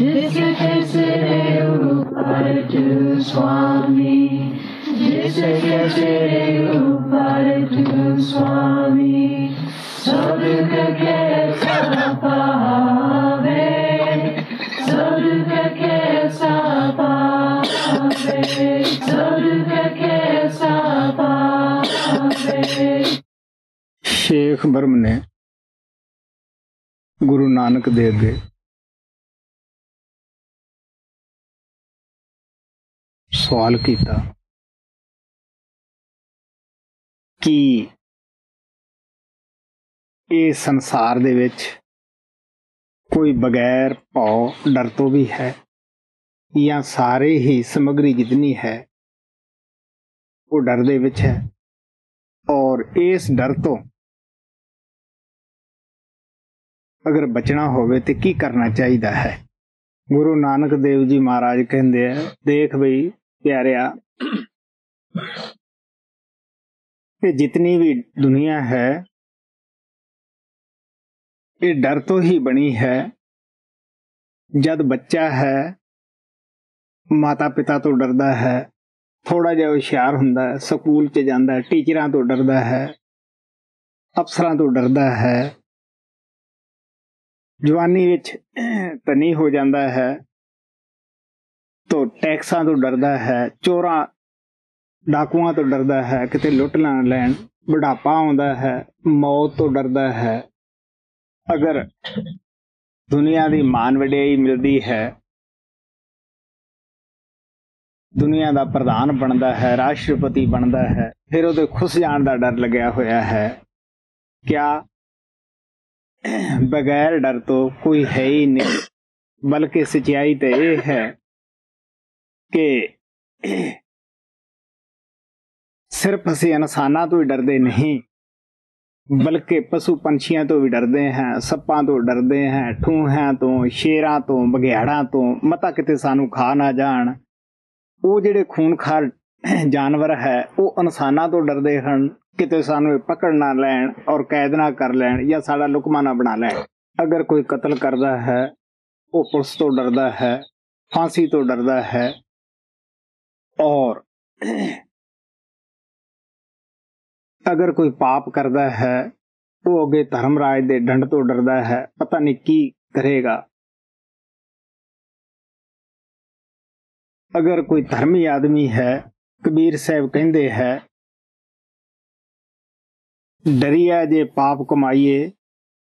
Disserteru Uparitu Swami. Disserteru Uparitu Swami. Sadhuka ke sapave. Sadhuka ke sapave. Sadhuka ke sapave. Sheikh ਬਰਮ ਨੇ ਗੁਰੂ ਨਾਨਕ ਦੇਵ ਦੇ ਸਵਾਲ ਕੀਤਾ। ਕਿ ਇਹ ਸੰਸਾਰ ਦੇ ਵਿੱਚ ਕੋਈ ਬਗੈਰ ਭਉ ਡਰ ਤੋਂ ਵੀ ਹੈ? ਜਾਂ ਸਾਰੇ ਹੀ ਸਮਗਰੀ ਜਿਤਨੀ ਹੈ, ਉਹ ਡਰ ਦੇ ਵਿੱਚ ਹੈ? ਔਰ ਇਸ ਡਰ ਤੋਂ ਅਗਰ ਬਚਣਾ ਹੋਵੇ ਤੇ ਕੀ ਕਰਨਾ ਚਾਹੀਦਾ ਹੈ? ਗੁਰੂ ਨਾਨਕ ਦੇਵ ਜੀ ਮਹਾਰਾਜ ਕਹਿੰਦੇ ਆ, ਦੇਖ ਬਈ ਪਿਆਰਿਆ। ਇਹ ਜਿਤਨੀ ਵੀ ਦੁਨੀਆ ਹੈ, ਇਹ ਡਰ ਤੋਂ ਹੀ ਬਣੀ ਹੈ। ਜਦ ਬੱਚਾ ਹੈ ਮਾਤਾ ਪਿਤਾ ਤੋਂ ਡਰਦਾ ਹੈ ਥੋੜਾ ਜਿਹਾ ਹੁਸ਼ਿਆਰ ਹੁੰਦਾ ਹੈ, ਸਕੂਲ 'ਚ ਜਾਂਦਾ ਹੈ, ਟੀਚਰਾਂ ਤੋਂ ਡਰਦਾ ਹੈ, ਅਫਸਰਾਂ ਤੋਂ ਡਰਦਾ ਹੈ, ਜਵਾਨੀ ਵਿੱਚ ਤਨੀ ਹੋ ਜਾਂਦਾ ਹੈ। ਤੋਂ ਟੈਕਸਾਂ ਤੋਂ ਡਰਦਾ ਹੈ, ਚੋਰਾਂ ਡਾਕੂਆਂ ਤੋਂ ਡਰਦਾ ਹੈ, ਕਿਤੇ ਲੁੱਟ ਨਾ ਲੈਣ, ਬੁਢਾਪਾ ਆਉਂਦਾ ਹੈ, ਮੌਤ ਤੋਂ ਡਰਦਾ ਹੈ। ਅਗਰ ਦੁਨੀਆ ਦੀ ਮਾਨ ਵਡਿਆਈ ਮਿਲਦੀ ਹੈ, ਦੁਨੀਆ ਦਾ ਪ੍ਰਧਾਨ ਬਣਦਾ ਹੈ, ਰਾਸ਼ਟਰਪਤੀ ਬਣਦਾ ਹੈ, ਫਿਰ ਉਹਦੇ ਖੁਸ ਜਾਣ ਦਾ ਡਰ ਲੱਗਿਆ ਹੋਇਆ ਹੈ। ਕਿਆ ਬਗੈਰ ਡਰ ਤੋਂ ਕੋਈ ਹੈ ਹੀ ਨਹੀਂ, ਬਲਕਿ ਸਚਾਈ ਤੇ ਇਹ ਹੈ ਕਿ ਸਿਰਫ ਅਸੀਂ ਇਨਸਾਨਾਂ ਤੋਂ ਹੀ ਡਰਦੇ ਨਹੀਂ, ਬਲਕਿ ਪਸ਼ੂ ਪੰਛੀਆਂ ਤੋਂ ਵੀ ਡਰਦੇ ਹਾਂ, ਸੱਪਾਂ ਤੋਂ ਡਰਦੇ ਹਾਂ, ਠੂਹਾਂ ਤੋਂ, ਸ਼ੇਰਾਂ ਤੋਂ ਬਗਿਆੜਾਂ ਤੋਂ, ਮਤਾ ਕਿਤੇ ਸਾਨੂੰ ਖਾ ਨਾ ਜਾਣ। ਉਹ ਜਿਹੜੇ ਖੂਨਖਾਰ ਜਾਨਵਰ ਹੈ, ਉਹ ਇਨਸਾਨਾਂ ਤੋਂ ਡਰਦੇ ਹਨ, ਕਿਤੇ ਸਾਨੂੰ ਇਹ ਪਕੜ ਨਾ ਲੈਣ ਔਰ ਕੈਦ ਨਾ ਕਰ ਲੈਣ ਜਾਂ ਸਾਡਾ ਲੁਕਮਾ ਨਾ ਬਣਾ ਲੈਣ। ਅਗਰ ਕੋਈ ਕਤਲ ਕਰਦਾ ਹੈ, ਉਹ ਪੁਲਿਸ ਤੋਂ ਡਰਦਾ ਹੈ, ਫਾਂਸੀ ਤੋਂ ਡਰਦਾ ਹੈ ਔਰ ਅਗਰ ਕੋਈ ਪਾਪ ਕਰਦਾ ਹੈ, ਉਹ ਅੱਗੇ ਧਰਮਰਾਜ ਦੇ ਡੰਡ ਤੋਂ ਡਰਦਾ ਹੈ, ਪਤਾ ਨਹੀਂ ਕੀ ਕਰੇਗਾ। ਅਗਰ ਕੋਈ ਧਰਮੀ ਆਦਮੀ ਹੈ, ਕਬੀਰ ਸਾਹਿਬ ਕਹਿੰਦੇ ਹੈ, ਡਰੀਏ ਜੇ ਪਾਪ ਕਮਾਈਏ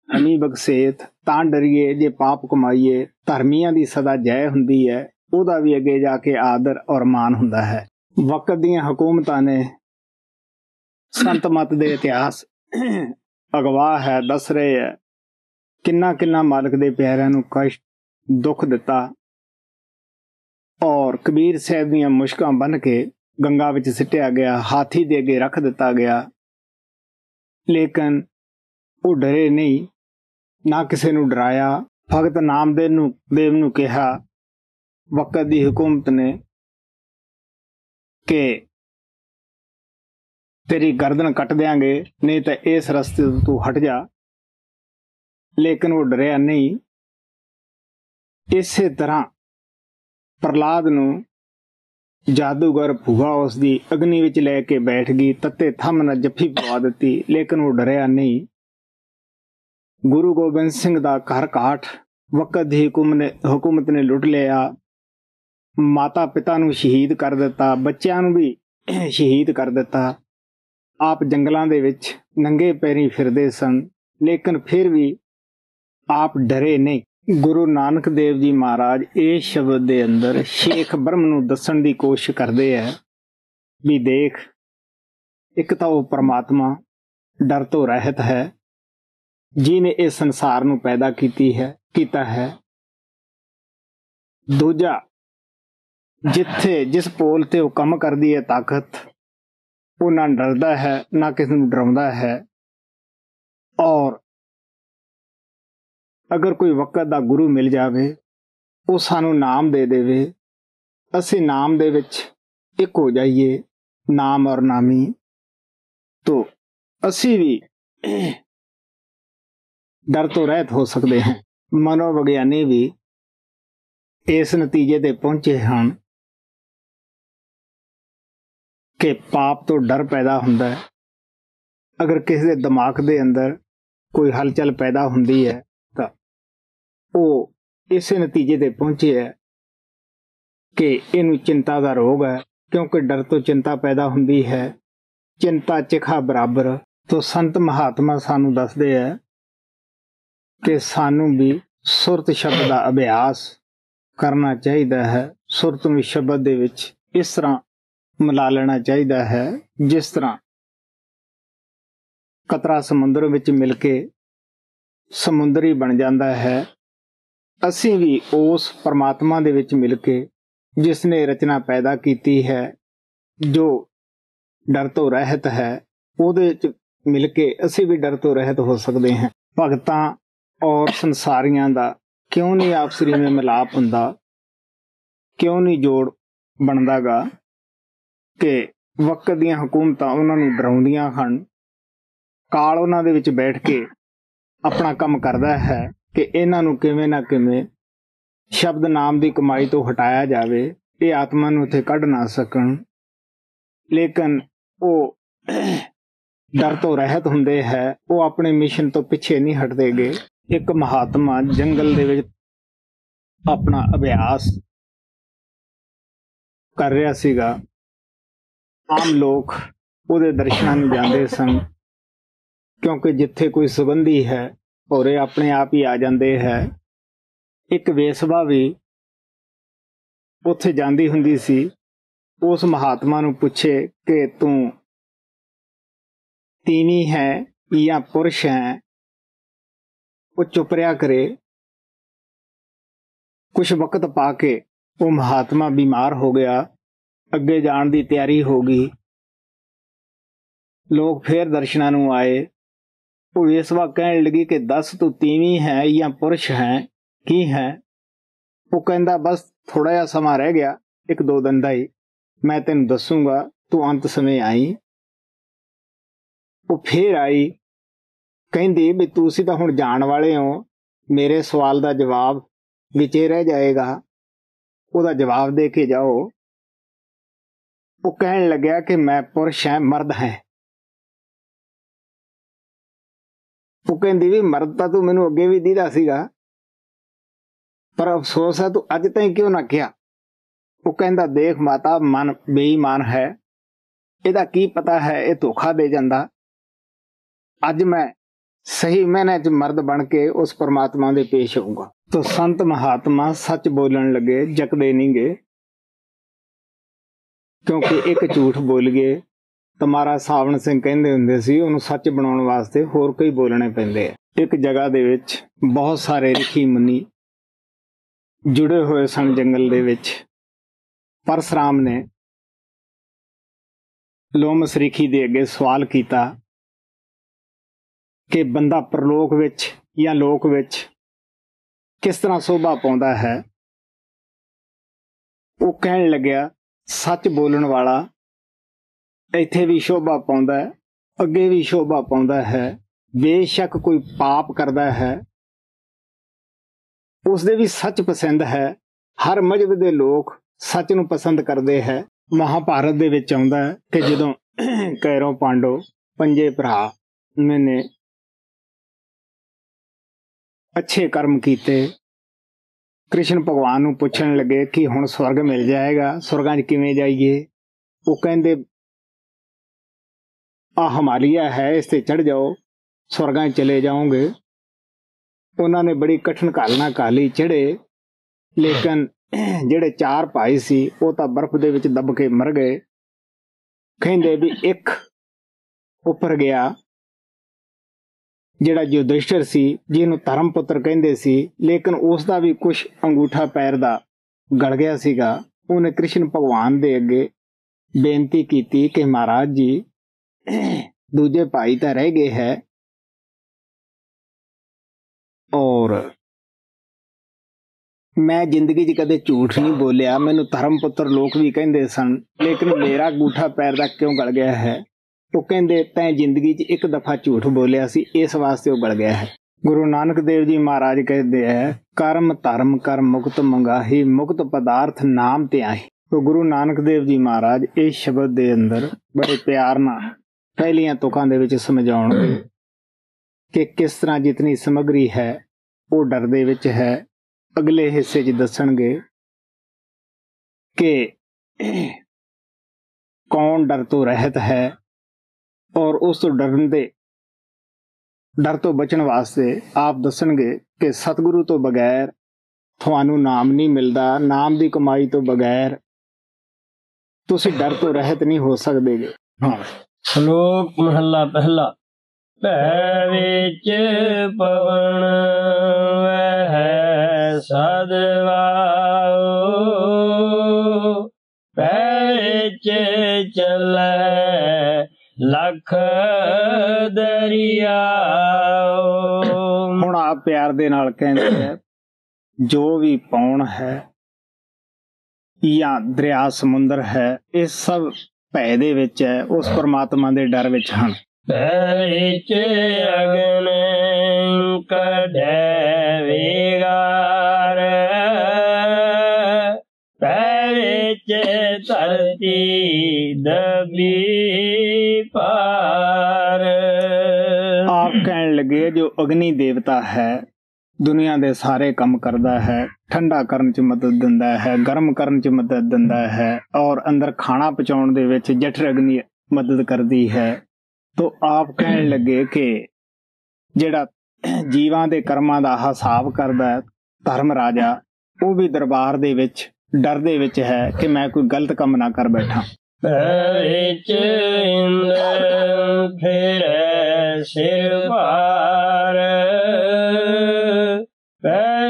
ਅਮੀ ਬਖਸ਼ੇਤ ਤਾਂ ਡਰੀਏ ਜੇ ਪਾਪ ਕਮਾਈਏ। ਧਰਮੀਆਂ ਦੀ ਸਦਾ ਜੈ ਹੁੰਦੀ ਹੈ। ਉਹਦਾ ਵੀ ਅੱਗੇ ਜਾ ਕੇ ਆਦਰ ਔਰ ਮਾਨ ਹੁੰਦਾ ਹੈ। ਵਕਤ ਦੀਆਂ ਹਕੂਮਤਾਂ ਨੇ ਸੰਤ ਮਤ ਦੇ ਇਤਿਹਾਸ ਅਗਵਾ ਹੈ, ਦੱਸ ਰਹੇ ਹੈ। ਕਿੰਨਾ ਕਿੰਨਾ ਮਾਲਕ ਦੇ ਪਿਆਰਿਆਂ ਨੂੰ ਕਸ਼ਟ, ਦੁੱਖ ਦਿੱਤਾ ਔਰ ਕਬੀਰ ਸਾਹਿਬ ਦੀਆਂ ਮੁਸ਼ਕਾਂ ਬਨ ਕੇ ਗੰਗਾ ਵਿੱਚ ਸਿੱਟਿਆ ਗਿਆ, ਹਾਥੀ ਦੇ ਅੱਗੇ ਰੱਖ ਦਿੱਤਾ ਗਿਆ। ਲੇਕਿਨ ਉਹ ਡਰੇ ਨਹੀਂ, ਨਾ ਕਿਸੇ ਨੂੰ ਡਰਾਇਆ। ਭਗਤ ਨਾਮਦੇਵ ਨੂੰ, ਦੇਵ ਨੂੰ ਕਿਹਾ ਵਕਤ ਦੀ ਹਕੂਮਤ ਨੇ ਕਿ ਤੇਰੀ ਗਰਦਨ ਕੱਟ ਦੇਾਂਗੇ ਨਹੀਂ ਤਾਂ ਇਸ ਰਸਤੇ ਤੋਂ ਤੂੰ ਹਟ ਜਾ ਲੇਕਿਨ ਉਹ ਡਰਿਆ ਨਹੀਂ ਇਸੇ ਤਰ੍ਹਾਂ ਪ੍ਰਲਾਦ ਨੂੰ ਜਾਦੂਗਰ ਭੂਆ ਉਸ ਦੀ ਅਗਨੀ ਵਿੱਚ ਲੈ ਕੇ ਬੈਠ ਗਈ ਤੱਤੇ ਥੰਮ ਨਾਲ ਜੱਫੀ ਪਵਾ ਦਿੱਤੀ ਲੇਕਿਨ ਉਹ ਡਰਿਆ ਨਹੀਂ ਗੁਰੂ ਗੋਬਿੰਦ ਸਿੰਘ ਦਾ ਘਰ ਕਾਠ ਵਕਤ ਦੀ ਹਕੂਮਤ ਹਕੂਮਤ ਨੇ ਲੁੱਟ ਲਿਆ ਮਾਤਾ ਪਿਤਾ ਨੂੰ ਸ਼ਹੀਦ ਕਰ ਦਿੱਤਾ, ਬੱਚਿਆਂ ਨੂੰ ਵੀ ਸ਼ਹੀਦ ਕਰ ਦਿੱਤਾ। ਆਪ ਜੰਗਲਾਂ ਦੇ ਵਿੱਚ ਨੰਗੇ ਪੈਰੀ ਫਿਰਦੇ ਸਨ, ਲੇਕਿਨ ਫਿਰ ਵੀ ਆਪ ਡਰੇ ਨਹੀਂ। ਗੁਰੂ ਨਾਨਕ ਦੇਵ ਜੀ ਮਹਾਰਾਜ ਇਹ ਸ਼ਬਦ ਦੇ ਅੰਦਰ ਸ਼ੇਖ ਬ੍ਰਹਮ ਨੂੰ ਦੱਸਣ ਦੀ ਕੋਸ਼ਿਸ਼ ਕਰਦੇ ਹੈ ਵੀ ਦੇਖ, ਇੱਕ ਤਾਂ ਉਹ ਪਰਮਾਤਮਾ ਡਰ ਤੋਂ ਰਹਿਤ ਹੈ ਜਿਨੇ ਇਸ ਸੰਸਾਰ ਨੂੰ ਪੈਦਾ ਕੀਤੀ ਹੈ, ਕੀਤਾ ਹੈ। ਦੂਜਾ ਜਿੱਥੇ ਜਿਸ ਪੋਲ ਤੇ ਉਹ ਕੰਮ ਕਰਦੀ ਹੈ, ਤਾਕਤ ਉਹ ਨਾ ਡਰਦਾ ਹੈ, ਨਾ ਕਿਸੇ ਨੂੰ ਡਰਾਉਂਦਾ ਹੈ। ਔਰ ਅਗਰ ਕੋਈ ਵਕਤ ਦਾ ਗੁਰੂ ਮਿਲ ਜਾਵੇ, ਉਹ ਸਾਨੂੰ ਨਾਮ ਦੇ ਦੇਵੇ, ਅਸੀਂ ਨਾਮ ਦੇ ਵਿੱਚ ਇੱਕ ਹੋ ਜਾਈਏ, ਨਾਮ ਔਰ ਨਾਮੀ। ਤੋਂ ਅਸੀਂ ਵੀ ਡਰ ਤੋਂ ਰਹਿਤ ਹੋ ਸਕਦੇ ਹਾਂ। ਮਨੋਵਿਗਿਆਨੀ ਵੀ ਇਸ ਨਤੀਜੇ ਤੇ ਪਹੁੰਚੇ ਹਨ। ਕਿ ਪਾਪ ਤੋਂ ਡਰ ਪੈਦਾ ਹੁੰਦਾ ਹੈ। ਅਗਰ ਕਿਸੇ ਦੇ ਦਿਮਾਗ ਦੇ ਅੰਦਰ ਕੋਈ ਹਲਚਲ ਪੈਦਾ ਹੁੰਦੀ ਹੈ, ਤਾਂ ਉਹ ਇਸੇ ਨਤੀਜੇ ਤੇ ਪਹੁੰਚੇ ਹੈ ਕਿ ਇਹਨੂੰ ਚਿੰਤਾ ਦਾ ਰੋਗ ਹੈ, ਕਿਉਂਕਿ ਡਰ ਤੋਂ ਚਿੰਤਾ ਪੈਦਾ ਹੁੰਦੀ ਹੈ। ਚਿੰਤਾ ਚਿਖਾ ਬਰਾਬਰ ਤੋਂ ਸੰਤ ਮਹਾਤਮਾ ਸਾਨੂੰ ਦੱਸਦੇ ਹੈ ਕਿ ਸਾਨੂੰ ਵੀ ਸੁਰਤ ਸ਼ਬਦ ਦਾ ਅਭਿਆਸ ਕਰਨਾ ਚਾਹੀਦਾ ਹੈ। ਸੁਰਤ ਨੂੰ ਸ਼ਬਦ ਦੇ ਵਿੱਚ ਇਸ ਤਰ੍ਹਾਂ ਮਿਲਾ ਲੈਣਾ ਚਾਹੀਦਾ ਹੈ, ਜਿਸ ਤਰ੍ਹਾਂ ਕਤਰਾ ਸਮੁੰਦਰ ਵਿੱਚ ਮਿਲ ਕੇ ਸਮੁੰਦਰੀ ਬਣ ਜਾਂਦਾ ਹੈ। ਅਸੀਂ ਵੀ ਉਸ ਪਰਮਾਤਮਾ ਦੇ ਵਿੱਚ ਮਿਲ ਕੇ ਜਿਸ ਨੇ ਰਚਨਾ ਪੈਦਾ ਕੀਤੀ ਹੈ, ਜੋ ਡਰ ਤੋਂ ਰਹਿਤ ਹੈ, ਉਹਦੇ ਵਿੱਚ ਮਿਲ ਕੇ ਅਸੀਂ ਵੀ ਡਰ ਤੋਂ ਰਹਿਤ ਹੋ ਸਕਦੇ ਹਾਂ। ਭਗਤਾਂ ਔਰ ਸੰਸਾਰੀਆਂ ਦਾ ਕਿਉਂ ਨਹੀਂ ਆਪਸਰੀ ਵਿੱਚ ਮਿਲਾਪ ਹੁੰਦਾ, ਕਿਉਂ ਨਹੀਂ ਜੋੜ ਬਣਦਾਗਾ? ਕਿ ਵਕਤ ਦੀਆਂ ਹਕੂਮਤਾਂ ਉਹਨਾਂ ਨੂੰ ਡਰਾਉਂਦੀਆਂ ਹਨ। ਕਾਲ ਉਹਨਾਂ ਦੇ ਵਿੱਚ ਬੈਠ ਕੇ ਆਪਣਾ ਕੰਮ ਕਰਦਾ ਹੈ ਕਿ ਇਹਨਾਂ ਨੂੰ ਕਿਵੇਂ ਨਾ ਕਿਵੇਂ ਸ਼ਬਦ ਨਾਮ ਦੀ ਕਮਾਈ ਤੋਂ ਹਟਾਇਆ ਜਾਵੇ, ਇਹ ਆਤਮਾ ਨੂੰ ਉੱਥੇ ਕੱਢ ਨਾ ਸਕਣ। ਲੇਕਿਨ ਉਹ ਡਰ ਤੋਂ ਰਹਿਤ ਹੁੰਦੇ ਹੈ, ਉਹ ਆਪਣੇ ਮਿਸ਼ਨ ਤੋਂ ਪਿੱਛੇ ਨਹੀਂ ਹਟਦੇਗੇ। ਇੱਕ ਮਹਾਤਮਾ ਜੰਗਲ ਦੇ ਵਿੱਚ ਆਪਣਾ ਅਭਿਆਸ ਕਰ ਰਿਹਾ ਸੀਗਾ। ਆਮ ਲੋਕ ਉਹਦੇ ਦਰਸ਼ਨਾਂ ਨੂੰ ਜਾਂਦੇ ਸਨ। ਕਿਉਂਕਿ ਜਿੱਥੇ ਕੋਈ ਸੁਗੰਧੀ ਹੈ, ਭੋਰੇ ਆਪਣੇ ਆਪ ਹੀ ਆ ਜਾਂਦੇ ਹੈ। ਇੱਕ ਵੇਸਵਾ ਵੀ ਉੱਥੇ ਜਾਂਦੀ ਹੁੰਦੀ ਸੀ। ਉਸ ਮਹਾਤਮਾ ਨੂੰ ਪੁੱਛੇ ਕਿ ਤੂੰ ਤੀਵੀਂ ਹੈ ਜਾਂ ਪੁਰਸ਼ ਹੈ? ਉਹ ਚੁੱਪ ਰਿਆ ਕਰੇ। ਕੁਝ ਵਕਤ ਪਾ ਕੇ ਉਹ ਮਹਾਤਮਾ ਬਿਮਾਰ ਹੋ ਗਿਆ। ਅੱਗੇ ਜਾਣ ਦੀ ਤਿਆਰੀ ਹੋ ਗਈ। ਲੋਕ ਫੇਰ ਦਰਸ਼ਨਾਂ ਨੂੰ ਆਏ। ਉਹ ਇਸ ਵੇਸਵਾ ਕਹਿਣ ਲੱਗੀ ਕਿ ਦੱਸ ਤੂੰ ਤੀਵੀਂ ਹੈ ਜਾਂ ਪੁਰਸ਼ ਹੈ, ਕੀ ਹੈ? ਉਹ ਕਹਿੰਦਾ, ਬਸ ਥੋੜਾ ਜਿਹਾ ਸਮਾਂ ਰਹਿ ਗਿਆ, ਇੱਕ ਦੋ ਦਿਨ ਦਾ ਹੀ। ਮੈਂ ਤੈਨੂੰ ਦੱਸੂਗਾ, ਤੂੰ ਅੰਤ ਸਮੇਂ ਆਈ। ਉਹ ਫੇਰ ਆਈ। ਕਹਿੰਦੀ ਵੀ ਤੁਸੀਂ ਤਾਂ ਹੁਣ ਜਾਣ ਵਾਲੇ ਹੋ। ਮੇਰੇ ਸਵਾਲ ਦਾ ਜਵਾਬ ਵਿਚੇ ਰਹਿ ਜਾਏਗਾ। ਉਹਦਾ ਜਵਾਬ ਦੇ ਕੇ ਜਾਓ। ਉਹ ਕਹਿਣ ਲੱਗਿਆ ਕਿ ਮੈਂ ਪੁਰਸ਼ ਹਾਂ, ਮਰਦ ਹਾਂ। ਉਹ ਕਹਿੰਦੀ ਵੀ ਮਰਦ ਤਾਂ ਤੂੰ ਮੈਨੂੰ ਅੱਗੇ ਵੀ ਦੀਦਾ ਸੀਗਾ, ਪਰ ਅਫਸੋਸ ਹੈ ਤੂੰ ਅੱਜ ਤਾਈਂ ਕਿਉਂ ਨਾ ਕਿਹਾ? ਉਹ ਕਹਿੰਦਾ, ਦੇਖ ਮਾਤਾ, ਮਨ ਬੇਈਮਾਨ ਹੈ। ਇਹਦਾ ਕੀ ਪਤਾ ਹੈ, ਇਹ ਧੋਖਾ ਦੇ ਜਾਂਦਾ। ਅੱਜ ਮੈਂ ਸਹੀ ਮੈਨੇ ਚ ਮਰਦ ਬਣ ਕੇ ਉਸ ਪਰਮਾਤਮਾ ਦੇ ਪੇਸ਼ ਹੋਊਗਾ। ਤੋ ਸੰਤ ਮਹਾਤਮਾ ਸੱਚ ਬੋਲਣ ਲੱਗੇ, ਜਕਦੇ ਨਹੀਂਗੇ ਕਿਉਂਕਿ ਇੱਕ ਝੂਠ ਬੋਲ ਗਏ ਤਮਾਰਾ ਸਾਵਣ ਸਿੰਘ ਕਹਿੰਦੇ ਹੁੰਦੇ ਸੀ, ਉਹਨੂੰ ਸੱਚ ਬਣਾਉਣ ਵਾਸਤੇ ਹੋਰ ਕਈ ਬੋਲਣੇ ਪੈਂਦੇ ਆ। ਇੱਕ ਜਗ੍ਹਾ ਦੇ ਵਿੱਚ ਬਹੁਤ ਸਾਰੇ ਰਖੀ ਮੁਨੀ ਜੁੜੇ ਹੋਏ ਸਨ ਜੰਗਲ ਦੇ ਵਿੱਚ। ਪਰਸਰਾਮ ਨੇ ਲੋਮਸ ਰਿਖੀ ਦੇ ਅੱਗੇ ਸਵਾਲ ਕੀਤਾ ਕਿ ਬੰਦਾ ਪ੍ਰਲੋਕ ਵਿੱਚ ਜਾਂ ਲੋਕ ਵਿੱਚ ਕਿਸ ਤਰ੍ਹਾਂ ਸੋਭਾ ਪਾਉਂਦਾ ਹੈ? ਉਹ ਕਹਿਣ ਲੱਗਿਆ ਸੱਚ ਬੋਲਣ ਵਾਲਾ ਇੱਥੇ ਵੀ ਸ਼ੋਭਾ ਪਾਉਂਦਾ ਹੈ, ਅੱਗੇ ਵੀ ਸ਼ੋਭਾ ਪਾਉਂਦਾ ਹੈ, ਬੇਸ਼ੱਕ ਕੋਈ ਪਾਪ ਕਰਦਾ ਹੈ। ਉਸ ਦੇ ਵੀ ਸੱਚ ਪਸੰਦ ਹੈ, ਹਰ ਮਜਬ ਦੇ ਲੋਕ ਸੱਚ ਨੂੰ ਪਸੰਦ ਕਰਦੇ ਹੈ। ਮਹਾਭਾਰਤ ਦੇ ਵਿੱਚ ਆਉਂਦਾ ਹੈ ਕਿ ਜਦੋਂ ਕੈਰੋਂ ਪਾਂਡੋ ਪੰਜੇ ਭਰਾ ਮੈਨੇ ਅੱਛੇ ਕਰਮ ਕੀਤੇ ਕ੍ਰਿਸ਼ਨ ਭਗਵਾਨ ਨੂੰ ਪੁੱਛਣ ਲੱਗੇ ਕਿ ਹੁਣ ਸਵਰਗ ਮਿਲ ਜਾਏਗਾ, ਸਵਰਗਾਂ 'ਚ ਕਿਵੇਂ ਜਾਈਏ? ਉਹ ਕਹਿੰਦੇ ਆ ਹਮਾਲੀਆ ਹੈ, ਇਸ ਤੇ ਚੜ ਜਾਓ, ਸਵਰਗਾਂ 'ਚ ਚਲੇ ਜਾਓਗੇ। ਉਹਨਾਂ ਨੇ ਬੜੀ ਕਠਿਨ ਕਾਲਨਾ ਕਾਲੀ ਚੜੇ ਲੇਕਿਨ ਜਿਹੜੇ ਚਾਰ ਭਾਈ ਸੀ, ਉਹ ਤਾਂ ਬਰਫ਼ ਦੇ ਵਿੱਚ ਦੱਬ ਕੇ ਮਰ ਗਏ। ਕਹਿੰਦੇ ਵੀ ਇੱਕ ਉੱਪਰ ਗਿਆ ਜਿਹੜਾ ਯੁਧਿਸ਼ਠਰ ਸੀ, ਜਿਹਨੂੰ ਧਰਮ ਪੁੱਤਰ ਕਹਿੰਦੇ ਸੀ, ਲੇਕਿਨ ਉਸ ਦਾ ਵੀ ਕੁਝ ਅੰਗੂਠਾ ਪੈਰ ਦਾ ਗਲ ਗਿਆ ਸੀਗਾ। ਉਹਨੇ ਕ੍ਰਿਸ਼ਨ ਭਗਵਾਨ ਦੇ ਅੱਗੇ ਬੇਨਤੀ ਕੀਤੀ ਕਿ ਮਹਾਰਾਜ ਜੀ, ਦੂਜੇ ਭਾਈ ਤਾਂ ਰਹਿ ਗਏ ਹੈ। ਔਰ ਮੈਂ ਜ਼ਿੰਦਗੀ 'ਚ ਕਦੇ ਝੂਠ ਨਹੀਂ ਬੋਲਿਆ। ਮੈਨੂੰ ਧਰਮ ਪੁੱਤਰ ਲੋਕ ਵੀ ਕਹਿੰਦੇ ਸਨ, ਲੇਕਿਨ ਮੇਰਾ ਅੰਗੂਠਾ ਪੈਰ ਦਾ ਕਿਉਂ ਗਲ ਗਿਆ ਹੈ? ਉਹ ਕਹਿੰਦੇ, ਤੈਂ ਜ਼ਿੰਦਗੀ 'ਚ ਇੱਕ ਦਫਾ ਝੂਠ ਬੋਲਿਆ ਸੀ, ਇਸ ਵਾਸਤੇ ਉਹ ਗਲ ਗਿਆ ਹੈ। ਗੁਰੂ ਨਾਨਕ ਦੇਵ ਜੀ ਮਹਾਰਾਜ ਕਹਿੰਦੇ ਹੈ ਕਰਮ, ਧਰਮ, ਕਰ ਮੁਕਤ ਮੰਗਾਹੀ, ਮੁਕਤ ਪਦਾਰਥ ਨਾਮ ਧਿਆਹੀ ਤੋ ਗੁਰੂ ਨਾਨਕ ਦੇਵ ਜੀ ਮਹਾਰਾਜ ਇਸ ਸ਼ਬਦ ਦੇ ਅੰਦਰ ਬੜੇ ਪਿਆਰ ਨਾਲ ਪਹਿਲੀਆਂ ਤੁਕਾਂ ਦੇ ਵਿੱਚ ਸਮਝਾਉਣਗੇ ਕਿ ਕਿਸ ਤਰ੍ਹਾਂ ਜਿਤਨੀ ਸਮਗਰੀ ਹੈ, ਉਹ ਡਰ ਦੇ ਵਿੱਚ ਹੈ। ਅਗਲੇ ਹਿੱਸੇ 'ਚ ਦੱਸਣਗੇ ਕਿ ਕੌਣ ਡਰ ਤੋਂ ਰਹਿਤ ਹੈ ਔਰ ਉਸ ਤੋਂ ਡਰਨ ਦੇ ਡਰ ਤੋਂ ਬਚਣ ਵਾਸਤੇ ਆਪ ਦੱਸਣਗੇ ਕਿ ਸਤਿਗੁਰੂ ਤੋਂ ਬਗੈਰ ਤੁਹਾਨੂੰ ਨਾਮ ਨਹੀਂ ਮਿਲਦਾ, ਨਾਮ ਦੀ ਕਮਾਈ ਤੋਂ ਬਗੈਰ ਤੁਸੀਂ ਡਰ ਤੋਂ ਰਹਿਤ ਨਹੀਂ ਹੋ ਸਕਦੇਗੇ। ਹਾਂ। ਸ਼ਲੋਕ ਮਹੱਲਾ ਪਹਿਲਾ। ਭੈ ਵਿੱਚ ਪਵਨ, ਵਹਿ ਸਦਵਾਓ ਭੈ ਵਿੱਚ ਚੱਲੈ ਲਖ ਦਰਿਆਓ। ਹੁਣ ਆਪ ਪਿਆਰ ਦੇ ਨਾਲ ਕਹਿੰਦੇ ਆ ਜੋ ਵੀ ਪੌਣ ਹੈ ਜਾਂ ਦਰਿਆ ਸਮੁੰਦਰ ਹੈ ਇਹ ਸਭ ਭੈ ਦੇ ਵਿੱਚ ਹੈ ਉਸ ਪਰਮਾਤਮਾ ਦੇ ਡਰ ਵਿੱਚ ਹਨ। ਭੈ ਵਿੱਚ ਅਗਨ ਕਢੈ ਵਿਗਾਰ ਵਿੱਚ ਧਰਤੀ ਦਬੀ ਪਾਰ ਆਪ ਕਹਿਣ ਲੱਗੇ ਜੋ ਅਗਨੀ ਦੇਵਤਾ ਹੈ ਦੁਨੀਆ ਦੇ ਸਾਰੇ ਕੰਮ ਕਰਦਾ ਹੈ ਠੰਡਾ ਕਰਨ 'ਚ ਮਦਦ ਦਿੰਦਾ ਹੈ ਗਰਮ ਕਰਨ 'ਚ ਮਦਦ ਦਿੰਦਾ ਹੈ ਔਰ ਅੰਦਰ ਖਾਣਾ ਪਚਾਉਣ ਦੇ ਵਿੱਚ ਜਠਰ ਅਗਨੀ ਮਦਦ ਕਰਦੀ ਹੈ ਤੋਂ ਆਪ ਕਹਿਣ ਲੱਗੇ ਕਿ ਜਿਹੜਾ ਜੀਵਾਂ ਦੇ ਕਰਮਾਂ ਦਾ ਹਿਸਾਬ ਕਰਦਾ ਹੈ ਧਰਮ ਰਾਜਾ ਉਹ ਵੀ ਦਰਬਾਰ ਦੇ ਵਿੱਚ ਡਰ ਦੇ ਵਿੱਚ ਹੈ ਕਿ ਮੈਂ ਕੋਈ ਗਲਤ ਕੰਮ ਨਾ ਕਰ ਬੈਠਾ। ਵਿੱਚ ਇੰਦਰ ਫਿਰੈ ਸਿਰ ਭਾਰ।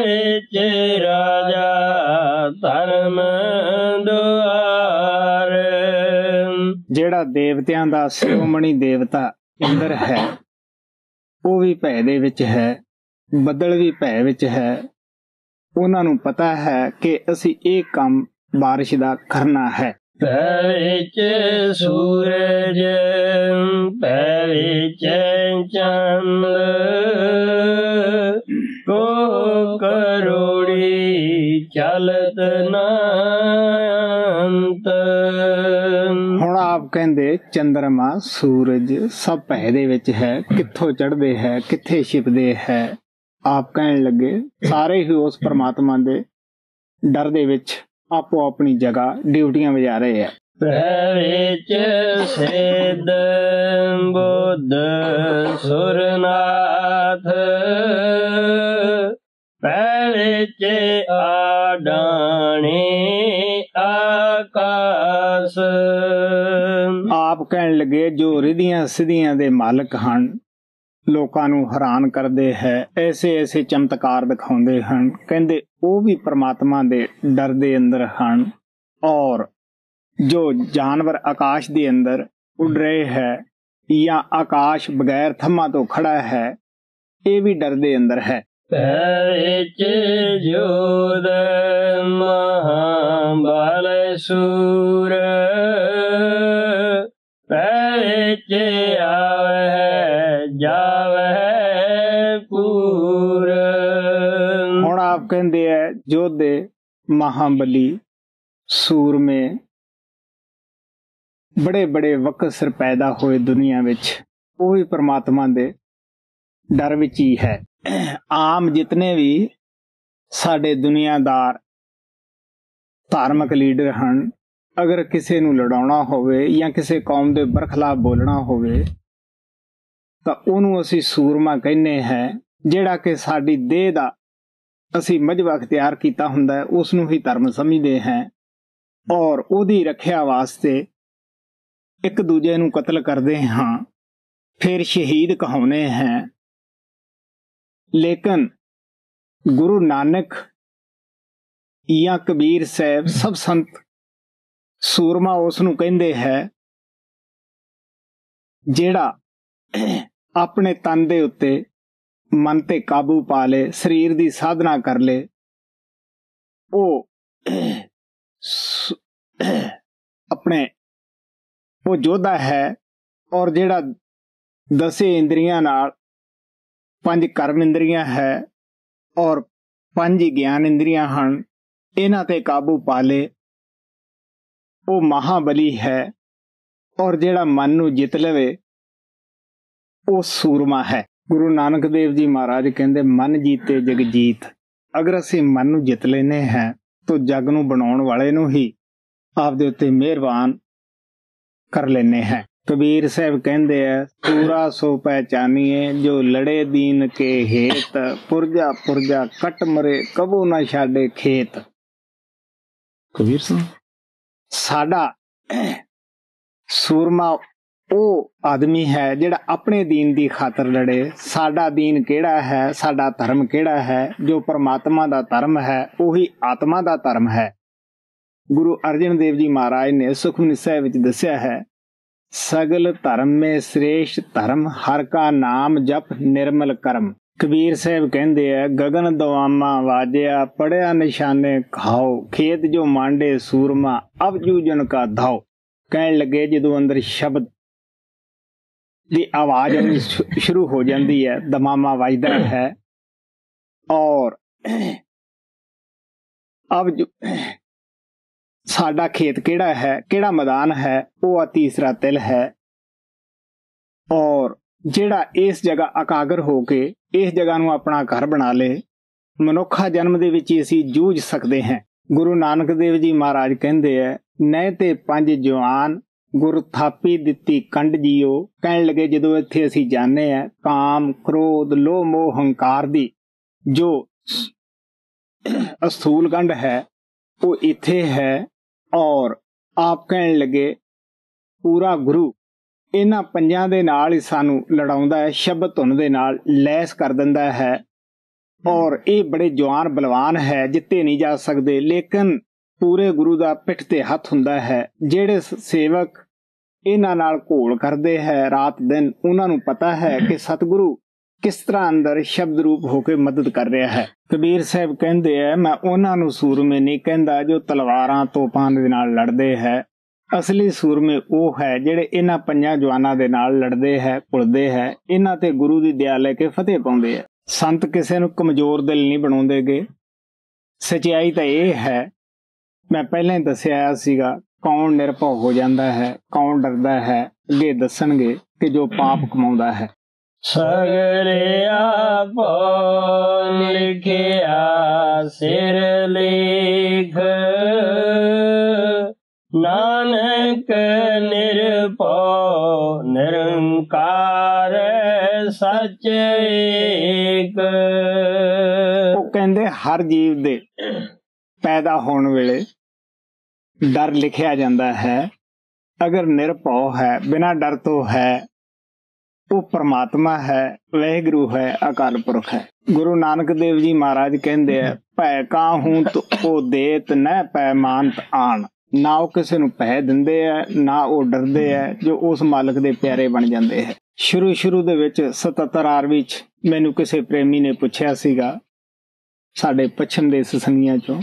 ਵਿੱਚ ਰਾਜਾ ਧਰਮ ਦੁਆਰ। ਜਿਹੜਾ ਦੇਵਤਿਆਂ ਦਾ ਸ਼੍ਰੋਮਣੀ ਦੇਵਤਾ ਇੰਦਰ ਹੈ ਉਹ ਵੀ ਭੈ ਦੇ ਵਿੱਚ ਹੈ ਬੱਦਲ ਵੀ ਭੈ ਵਿੱਚ ਹੈ ਉਹਨਾਂ ਨੂੰ ਪਤਾ ਹੈ ਕਿ ਅਸੀਂ ਇਹ ਕੰਮ ਬਾਰਿਸ਼ ਦਾ ਕਰਨਾ ਹੈ। ਵਿੱਚ ਸੂਰਜ ਵਿੱਚ ਚੰਦ। ਕੋ ਕਰੋੜੀ ਚਲਤ ਨਾੰਤ। ਹੁਣ ਆਪ ਕਹਿੰਦੇ ਚੰਦਰਮਾ ਸੂਰਜ ਸਭ ਭੈ ਦੇ ਵਿੱਚ ਹੈ ਕਿੱਥੋਂ ਚੜ੍ਹਦੇ ਹੈ ਕਿੱਥੇ ਛਿਪਦੇ ਹੈ। ਆਪ ਕਹਿਣ ਲੱਗੇ ਸਾਰੇ ਹੀ ਉਸ ਪਰਮਾਤਮਾ ਦੇ ਡਰ ਦੇ ਵਿੱਚ ਆਪੋ ਆਪਣੀ ਜਗ੍ਹਾ ਡਿਊਟੀਆਂ ਵਜਾ ਰਹੇ ਆ। ਵਿੱਚ ਸਿੱਧ ਬੁੱਧ ਸੁਰਨਾਥ। ਵਿੱਚ ਆਡਾਣੇ ਆਕਾਸ। ਆਪ ਕਹਿਣ ਲੱਗੇ ਜੋ ਰਿਧੀਆਂ ਸਿਧੀਆਂ ਦੇ ਮਾਲਕ ਹਨ ਲੋਕਾਂ ਨੂੰ ਹੈਰਾਨ ਕਰਦੇ ਹੈ। ਐਸੇ ਐਸੇ ਚਮਤਕਾਰ ਦਿਖਾਉਂਦੇ ਹਨ। ਕਹਿੰਦੇ, ਉਹ ਵੀ ਪ੍ਰਮਾਤਮਾ ਦੇ ਡਰ ਦੇ ਅੰਦਰ ਹਨ। ਔਰ ਜੋ ਜਾਨਵਰ ਆਕਾਸ਼ ਦੇ ਅੰਦਰ ਉੱਡ ਰਹੇ ਹੈ ਜਾਂ ਆਕਾਸ਼ ਬਗੈਰ ਥੰਮਾ ਤੋਂ ਖੜਾ ਹੈ, ਇਹ ਵੀ ਡਰ ਦੇ ਅੰਦਰ ਹੈ। ਵਿੱਚ ਜੋਦ ਮਹਾਬਲ ਸੂਰ ਵਿੱਚ ਆਵੈ ਆਪ ਕਹਿੰਦੇ ਆ ਜੋਧੇ, ਮਹਾਬਲੀ, ਸੂਰਮੇ ਬੜੇ ਬੜੇ ਵਕਸਰ ਪੈਦਾ ਹੋਏ ਦੁਨੀਆ ਵਿੱਚ। ਉਹ ਵੀ ਪ੍ਰਮਾਤਮਾ ਦੇ ਡਰ ਵਿੱਚ ਹੀ ਹੈ। ਆਮ ਜਿਤਨੇ ਵੀ ਸਾਡੇ ਦੁਨੀਆਦਾਰ ਧਾਰਮਿਕ ਲੀਡਰ ਹਨ, ਅਗਰ ਕਿਸੇ ਨੂੰ ਲੜਾਉਣਾ ਹੋਵੇ ਜਾਂ ਕਿਸੇ ਕੌਮ ਦੇ ਬਰਖਲਾਫ ਬੋਲਣਾ ਹੋਵੇ, ਤਾਂ ਉਹਨੂੰ ਅਸੀਂ ਸੂਰਮਾ ਕਹਿੰਨੇ ਹੈ, ਜਿਹੜਾ ਕਿ ਸਾਡੀ ਦੇਹ ਦਾ ਅਸੀਂ ਮਜਬਾ ਅਖਤਿਆਰ ਕੀਤਾ ਹੁੰਦਾ ਹੈ ਉਸ ਨੂੰ ਹੀ ਧਰਮ ਸਮਝਦੇ ਹਾਂ ਔਰ ਉਹਦੀ ਰੱਖਿਆ ਵਾਸਤੇ ਇੱਕ ਦੂਜੇ ਨੂੰ ਕਤਲ ਕਰਦੇ ਹਾਂ, ਫਿਰ ਸ਼ਹੀਦ ਕਹਾਉਨੇ ਹੈ। ਲੇਕਿਨ ਗੁਰੂ ਨਾਨਕ ਜਾਂ ਕਬੀਰ ਸਾਹਿਬ ਸਭ ਸੰਤ ਸੂਰਮਾ ਉਸ ਨੂੰ ਕਹਿੰਦੇ ਹੈ, ਜਿਹੜਾ ਆਪਣੇ ਤਨ ਦੇ ਉੱਤੇ ਮਨ ਤੇ ਕਾਬੂ ਪਾ ਲੇ, ਸਰੀਰ ਦੀ ਸਾਧਨਾ ਕਰ ਲੇ। ਉਹ ਆਪਣੇ ਉਹ ਜੋਧਾ ਹੈ ਔਰ ਜਿਹੜਾ ਦਸੇ ਇੰਦਰੀਆਂ ਨਾਲ ਪੰਜ ਕਰਮ ਇੰਦਰੀਆਂ ਹੈ ਔਰ ਪੰਜ ਗਿਆਨ ਇੰਦਰੀਆਂ ਹਨ, ਇਹਨਾਂ ਤੇ ਕਾਬੂ ਪਾ ਲੇ। ਉਹ ਮਹਾਬਲੀ ਹੈ ਔਰ ਜਿਹੜਾ ਮਨ ਨੂੰ ਜਿੱਤ ਲਵੇ, ਉਹ ਸੂਰਮਾ ਹੈ। ਗੁਰੂ ਨਾਨਕ ਦੇਵ ਜੀ ਮਹਾਰਾਜ ਕਹਿੰਦੇ ਮਨ ਜੀਤੇ ਜਗ ਜੀਤ। ਅਗਰ ਅਸੀਂ ਮਨ ਨੂੰ ਜਿੱਤ ਲੈਨੇ ਹੈ ਤਾਂ ਜਗ ਨੂੰ ਬਣਾਉਣ ਵਾਲੇ ਨੂੰ ਹੀ ਆਪਦੇ ਉੱਤੇ ਮਿਹਰਬਾਨ ਕਰ ਲੈਨੇ ਹੈ। ਕਬੀਰ ਸਾਹਿਬ ਕਹਿੰਦੇ ਆ ਪੂਰਾ ਸੋ ਪਹਿਚਾਨੀਏ ਜੋ ਲੜੇ ਦੀਨ ਕੇ ਹੇਤ। ਪੁਰਜਾ ਪੁਰਜਾ ਕਟ ਮਰੇ ਕਬੂ ਨਾ ਛਾੜੇ ਖੇਤ। ਕਬੀਰ ਸਿੰਘ ਸਾਡਾ ਸੂਰਮਾ ਉਹ ਆਦਮੀ ਹੈ ਜਿਹੜਾ ਆਪਣੇ ਦੀਨ ਦੀ ਖਾਤਰ ਲੜੇ। ਸਾਡਾ ਦੀਨ ਕਿਹੜਾ ਹੈ? ਸਾਡਾ ਧਰਮ ਕਿਹੜਾ ਹੈ? ਜੋ ਪਰਮਾਤਮਾ ਦਾ ਧਰਮ ਹੈ, ਉਹੀ ਆਤਮਾ ਦਾ ਧਰਮ ਹੈ। ਗੁਰੂ ਅਰਜਨ ਦੇਵ ਜੀ ਮਹਾਰਾਜ ਨੇ ਸੁਖਮਨੀ ਸਾਹਿਬ ਵਿੱਚ ਦੱਸਿਆ ਹੈ, ਸਗਲ ਧਰਮ ਮੇ ਸ੍ਰੇਸ਼ਟ ਧਰਮ, ਹਰ ਕਾ ਨਾਮ ਜਪ ਨਿਰਮਲ ਕਰਮ। ਕਬੀਰ ਸਾਹਿਬ ਕਹਿੰਦੇ ਆ ਗगन ਦਵਾਮਾ ਵਾਜਿਆ, ਪੜਿਆ ਨਿਸ਼ਾਨੇ ਖਾਓ, ਖੇਤ ਜੋ ਮਾਂਡੇ ਸੂਰਮਾ ਅਬ ਜੂਜਨ ਕਾ ਧਾਓ। ਕਹਿਣ ਲੱਗੇ, ਜਦੋਂ ਅੰਦਰ ਸ਼ਬਦ ਦੀ ਆਵਾਜ਼ ਆਉਣੀ ਸ਼ੁਰੂ ਹੋ ਜਾਂਦੀ ਹੈ, ਦਮਾਮਾ ਵੱਜਦਾ ਹੈ। ਔਰ ਅਬ ਸਾਡਾ ਖੇਤ ਕਿਹੜਾ ਹੈ, ਕਿਹੜਾ ਮੈਦਾਨ ਹੈ, ਉਹ ਆ ਤੀਸਰਾ ਤਿਲ ਹੈ। ਔਰ ਜਿਹੜਾ ਇਸ ਜਗ੍ਹਾ ਅਕਾਗਰ ਹੋ ਕੇ ਇਸ ਜਗ੍ਹਾ ਨੂੰ ਆਪਣਾ ਘਰ ਬਣਾ ਲੇ, ਮਨੁੱਖਾ ਜਨਮ ਦੇ ਵਿੱਚ ਹੀ ਅਸੀਂ ਜੂਝ ਸਕਦੇ ਹਾਂ। ਗੁਰੂ ਨਾਨਕ ਦੇਵ ਜੀ ਮਹਾਰਾਜ ਕਹਿੰਦੇ ਐ ਨਹਿ ਤੇ ਪੰਜ ਜਵਾਨ ਗੁਰ ਥਾਪੀ ਦਿੱਤੀ ਕੰਡ ਜੀਓ। ਕਹਿਣ ਲੱਗੇ, ਜਦੋਂ ਇੱਥੇ ਅਸੀਂ ਜਾਣੇ ਆ ਕਾਮ, ਕ੍ਰੋਧ, ਲੋਭ, ਮੋਹ, ਹੰਕਾਰ ਦੀ ਜੋ ਅਸਥੂਲ ਗੰਢ ਹੈ, ਉਹ ਇੱਥੇ ਹੈ ਔਰ ਆਪ ਕਹਿਣ ਲੱਗੇ, ਪੂਰਾ ਗੁਰੂ ਇਹਨਾਂ ਪੰਜਾਂ ਦੇ ਨਾਲ ਹੀ ਸਾਨੂੰ ਲੜਾਉਂਦਾ ਹੈ, ਸ਼ਬਦ ਧੁਨ ਦੇ ਨਾਲ ਲੈਸ ਕਰ ਦਿੰਦਾ ਹੈ ਔਰ ਇਹ ਬੜੇ ਜਵਾਨ ਬਲਵਾਨ ਹੈ, ਜਿੱਤੇ ਨਹੀਂ ਜਾ ਸਕਦੇ। ਲੇਕਿਨ ਪੂਰੇ ਗੁਰੂ ਦਾ ਪਿੱਠ ਤੇ ਹੱਥ ਹੁੰਦਾ ਹੈ, ਜਿਹੜੇ ਸੇਵਕ ਇਹਨਾਂ ਨਾਲ ਘੋਲ ਕਰਦੇ ਹੈ, ਰਾਤ ਦਿਨ ਉਹਨਾਂ ਨੂੰ ਪਤਾ ਹੈ ਕਿ ਸਤਿਗੁਰੂ ਕਿਸ ਤਰ੍ਹਾਂ ਅੰਦਰ ਸ਼ਬਦ ਰੂਪ ਹੋ ਕੇ ਮਦਦ ਕਰ ਰਿਹਾ ਹੈ। ਕਬੀਰ ਸਾਹਿਬ ਕਹਿੰਦੇ ਆ ਮੈਂ ਉਹਨਾਂ ਨੂੰ ਸੂਰਮੇ ਨਹੀਂ ਕਹਿੰਦਾ ਜੋ ਤਲਵਾਰਾਂ ਤੋਪਾਂ ਦੇ ਨਾਲ ਲੜਦੇ ਹੈ। ਅਸਲੀ ਸੂਰਮੇ ਉਹ ਹੈ ਜਿਹੜੇ ਇਹਨਾਂ ਪੰਜਾਂ ਜਵਾਨਾਂ ਦੇ ਨਾਲ ਲੜਦੇ ਹੈ, ਘੁਲਦੇ ਹੈ। ਇਹਨਾਂ ਤੇ ਗੁਰੂ ਦੀ ਦਇਆ ਲੈ ਕੇ ਫਤਿਹ ਪਾਉਂਦੇ ਹੈ। ਸੰਤ ਕਿਸੇ ਨੂੰ ਕਮਜ਼ੋਰ ਦਿਲ ਨਹੀਂ ਬਣਾਉਂਦੇਗੇ। ਸਚਾਈ ਤਾਂ ਇਹ ਹੈ, ਮੈਂ ਪਹਿਲਾਂ ਹੀ ਦੱਸਿਆ ਸੀਗਾ ਕੌਣ ਨਿਰਭਉ ਹੋ ਜਾਂਦਾ ਹੈ ਕੌਣ ਡਰਦਾ ਹੈ ਅੱਗੇ ਦੱਸਣਗੇ ਕਿ ਜੋ ਪਾਪ ਕਮਾਉਂਦਾ ਹੈ। ਸਗਲੇ ਆਪੋ ਲਿਖਿਆ ਸਿਰ ਲੇਖ। ਨਾਨਕ ਨਿਰਭਉ ਨਿਰੰਕਾਰ ਸਚ ਏਕ। ਉਹ ਕਹਿੰਦੇ ਹਰ ਜੀਵ ਦੇ ਪੈਦਾ ਹੋਣ ਵੇਲੇ ਡਰ ਲਿਖਿਆ ਜਾਂਦਾ ਹੈ। ਅਗਰ ਨਿਰਭਉ ਹੈ, ਬਿਨਾਂ ਡਰ ਤੋਂ ਹੈ, ਉਹ ਪ੍ਰਮਾਤਮਾ ਹੈ, ਵਹਿਗੁਰੂ ਹੈ, ਅਕਾਲ ਪੁਰਖ ਹੈ। ਗੁਰੂ ਨਾਨਕ ਦੇਵ ਜੀ ਮਹਾਰਾਜ ਕਹਿੰਦੇ ਆ, ਭੈ ਕਾਹੂ ਤੋ ਦੇਤ ਨਹਿ ਪੈ ਮਾਨਤ ਆਣ। ਨਾ ਉਹ ਕਿਸੇ ਨੂੰ ਭੈ ਦਿੰਦੇ ਆ, ਨਾ ਉਹ ਡਰਦੇ ਆ, ਜੋ ਉਸ ਮਾਲਕ ਦੇ ਪਿਆਰੇ ਬਣ ਜਾਂਦੇ ਹੈ। ਸ਼ੁਰੂ ਸ਼ੁਰੂ ਦੇ ਵਿੱਚ 77 ਆਰ ਵਿੱਚ ਮੈਨੂੰ ਕਿਸੇ ਪ੍ਰੇਮੀ ਨੇ ਪੁੱਛਿਆ ਸੀਗਾ, ਸਾਡੇ ਪੱਛਮ ਦੇ ਸਸੰਗੀਆਂ ਚੋਂ।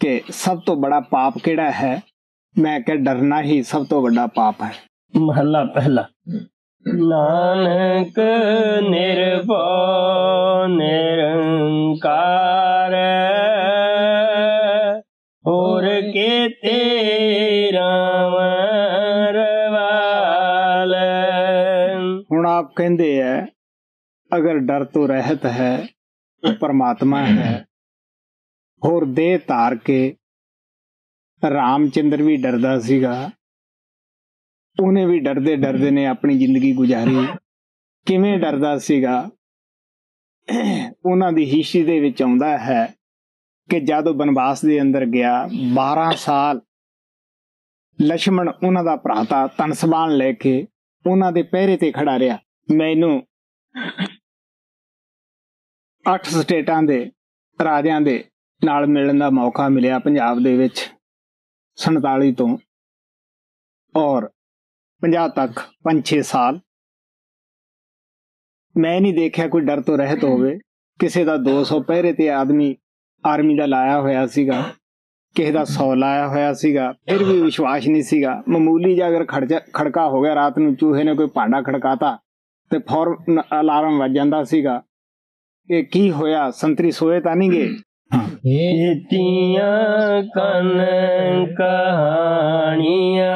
ਕਿ ਸਭ ਤੋਂ ਬੜਾ ਪਾਪ ਕਿਹੜਾ ਹੈ ਮੈਂ ਕਿਹਾ ਡਰਨਾ ਹੀ ਸਭ ਤੋਂ ਵੱਡਾ ਪਾਪ ਹੈ ਮਹੱਲਾ ਪਹਿਲਾ ਨਾਨਕ ਨਿਰਭਉ ਨਿਰੰਕਾਰ ਹੋਰ ਕੇ ਤੇਰਾ ਮਰਵਾਲ ਹੁਣ ਆਪ ਕਹਿੰਦੇ ਹੈ ਅਗਰ ਡਰ ਤੋਂ ਰਹਿਤ ਹੈ ਉਹ ਪਰਮਾਤਮਾ ਹੈ ਹੋਰ ਦੇਹ ਧਾਰ ਕੇ ਰਾਮਚੰਦਰ ਵੀ ਡਰਦਾ ਸੀਗਾ। ਉਹਨੇ ਵੀ ਡਰਦੇ ਡਰਦੇ ਨੇ ਆਪਣੀ ਜ਼ਿੰਦਗੀ ਗੁਜ਼ਾਰੀ। ਕਿਵੇਂ ਡਰਦਾ ਸੀਗਾ? ਉਹਨਾਂ ਦੀ ਹਿਸ਼ੀ ਦੇ ਵਿੱਚ ਆਉਂਦਾ ਹੈ ਕਿ ਜਦੋਂ ਬਨਵਾਸ ਦੇ ਅੰਦਰ ਗਿਆ 12 ਸਾਲ ਲక్ష్మణ ਉਹਨਾਂ ਦਾ ਭਰਾਤਾ ਤਨਸਬਾਨ ਲੈ ਕੇ ਉਹਨਾਂ ਦੇ ਪਹਿਰੇ ਤੇ ਖੜਾ ਰਿਹਾ। ਮੈਨੂੰ ਅੱਠ ਸਟੇਟਾਂ ਦੇ ਰਾਜਿਆਂ ਦੇ ਨਾਲ ਮਿਲਣ ਦਾ ਮੌਕਾ ਮਿਲਿਆ ਪੰਜਾਬ ਦੇ ਵਿੱਚ 47 ਤੋਂ ਔਰ 50 ਤੱਕ 5-6 ਸਾਲ। ਮੈਂ ਨਹੀਂ ਦੇਖਿਆ ਕੋਈ ਡਰ ਤੋਂ ਰਹਿਤ ਹੋਵੇ। ਕਿਸੇ ਦਾ 200 ਪਹਿਰੇ ਤੇ ਆਦਮੀ ਆਰਮੀ ਦਾ ਲਾਇਆ ਹੋਇਆ ਸੀਗਾ, ਕਿਸੇ ਦਾ 100 ਲਾਇਆ ਹੋਇਆ ਸੀਗਾ, ਫਿਰ ਵੀ ਵਿਸ਼ਵਾਸ ਨਹੀਂ ਸੀਗਾ। ਮਾਮੂਲੀ ਜਿਹਾ ਅਗਰ ਖੜਕਾ ਹੋ ਗਿਆ ਰਾਤ ਨੂੰ, ਚੂਹੇ ਨੇ ਕੋਈ ਭਾਂਡਾ ਖੜਕਾਤਾ ਤੇ ਫੌਰਨ ਅਲਾਰਮ ਵੱਜ ਜਾਂਦਾ ਸੀਗਾ। ਕਿ ਕੀ ਹੋਇਆ? ਸੰਤਰੀ ਸੋਏ ਤਾਂ ਨਹੀਂ ਗਏ? ਕੀਤੀਆਂ ਕਨ ਕਹਾਣੀਆਂ,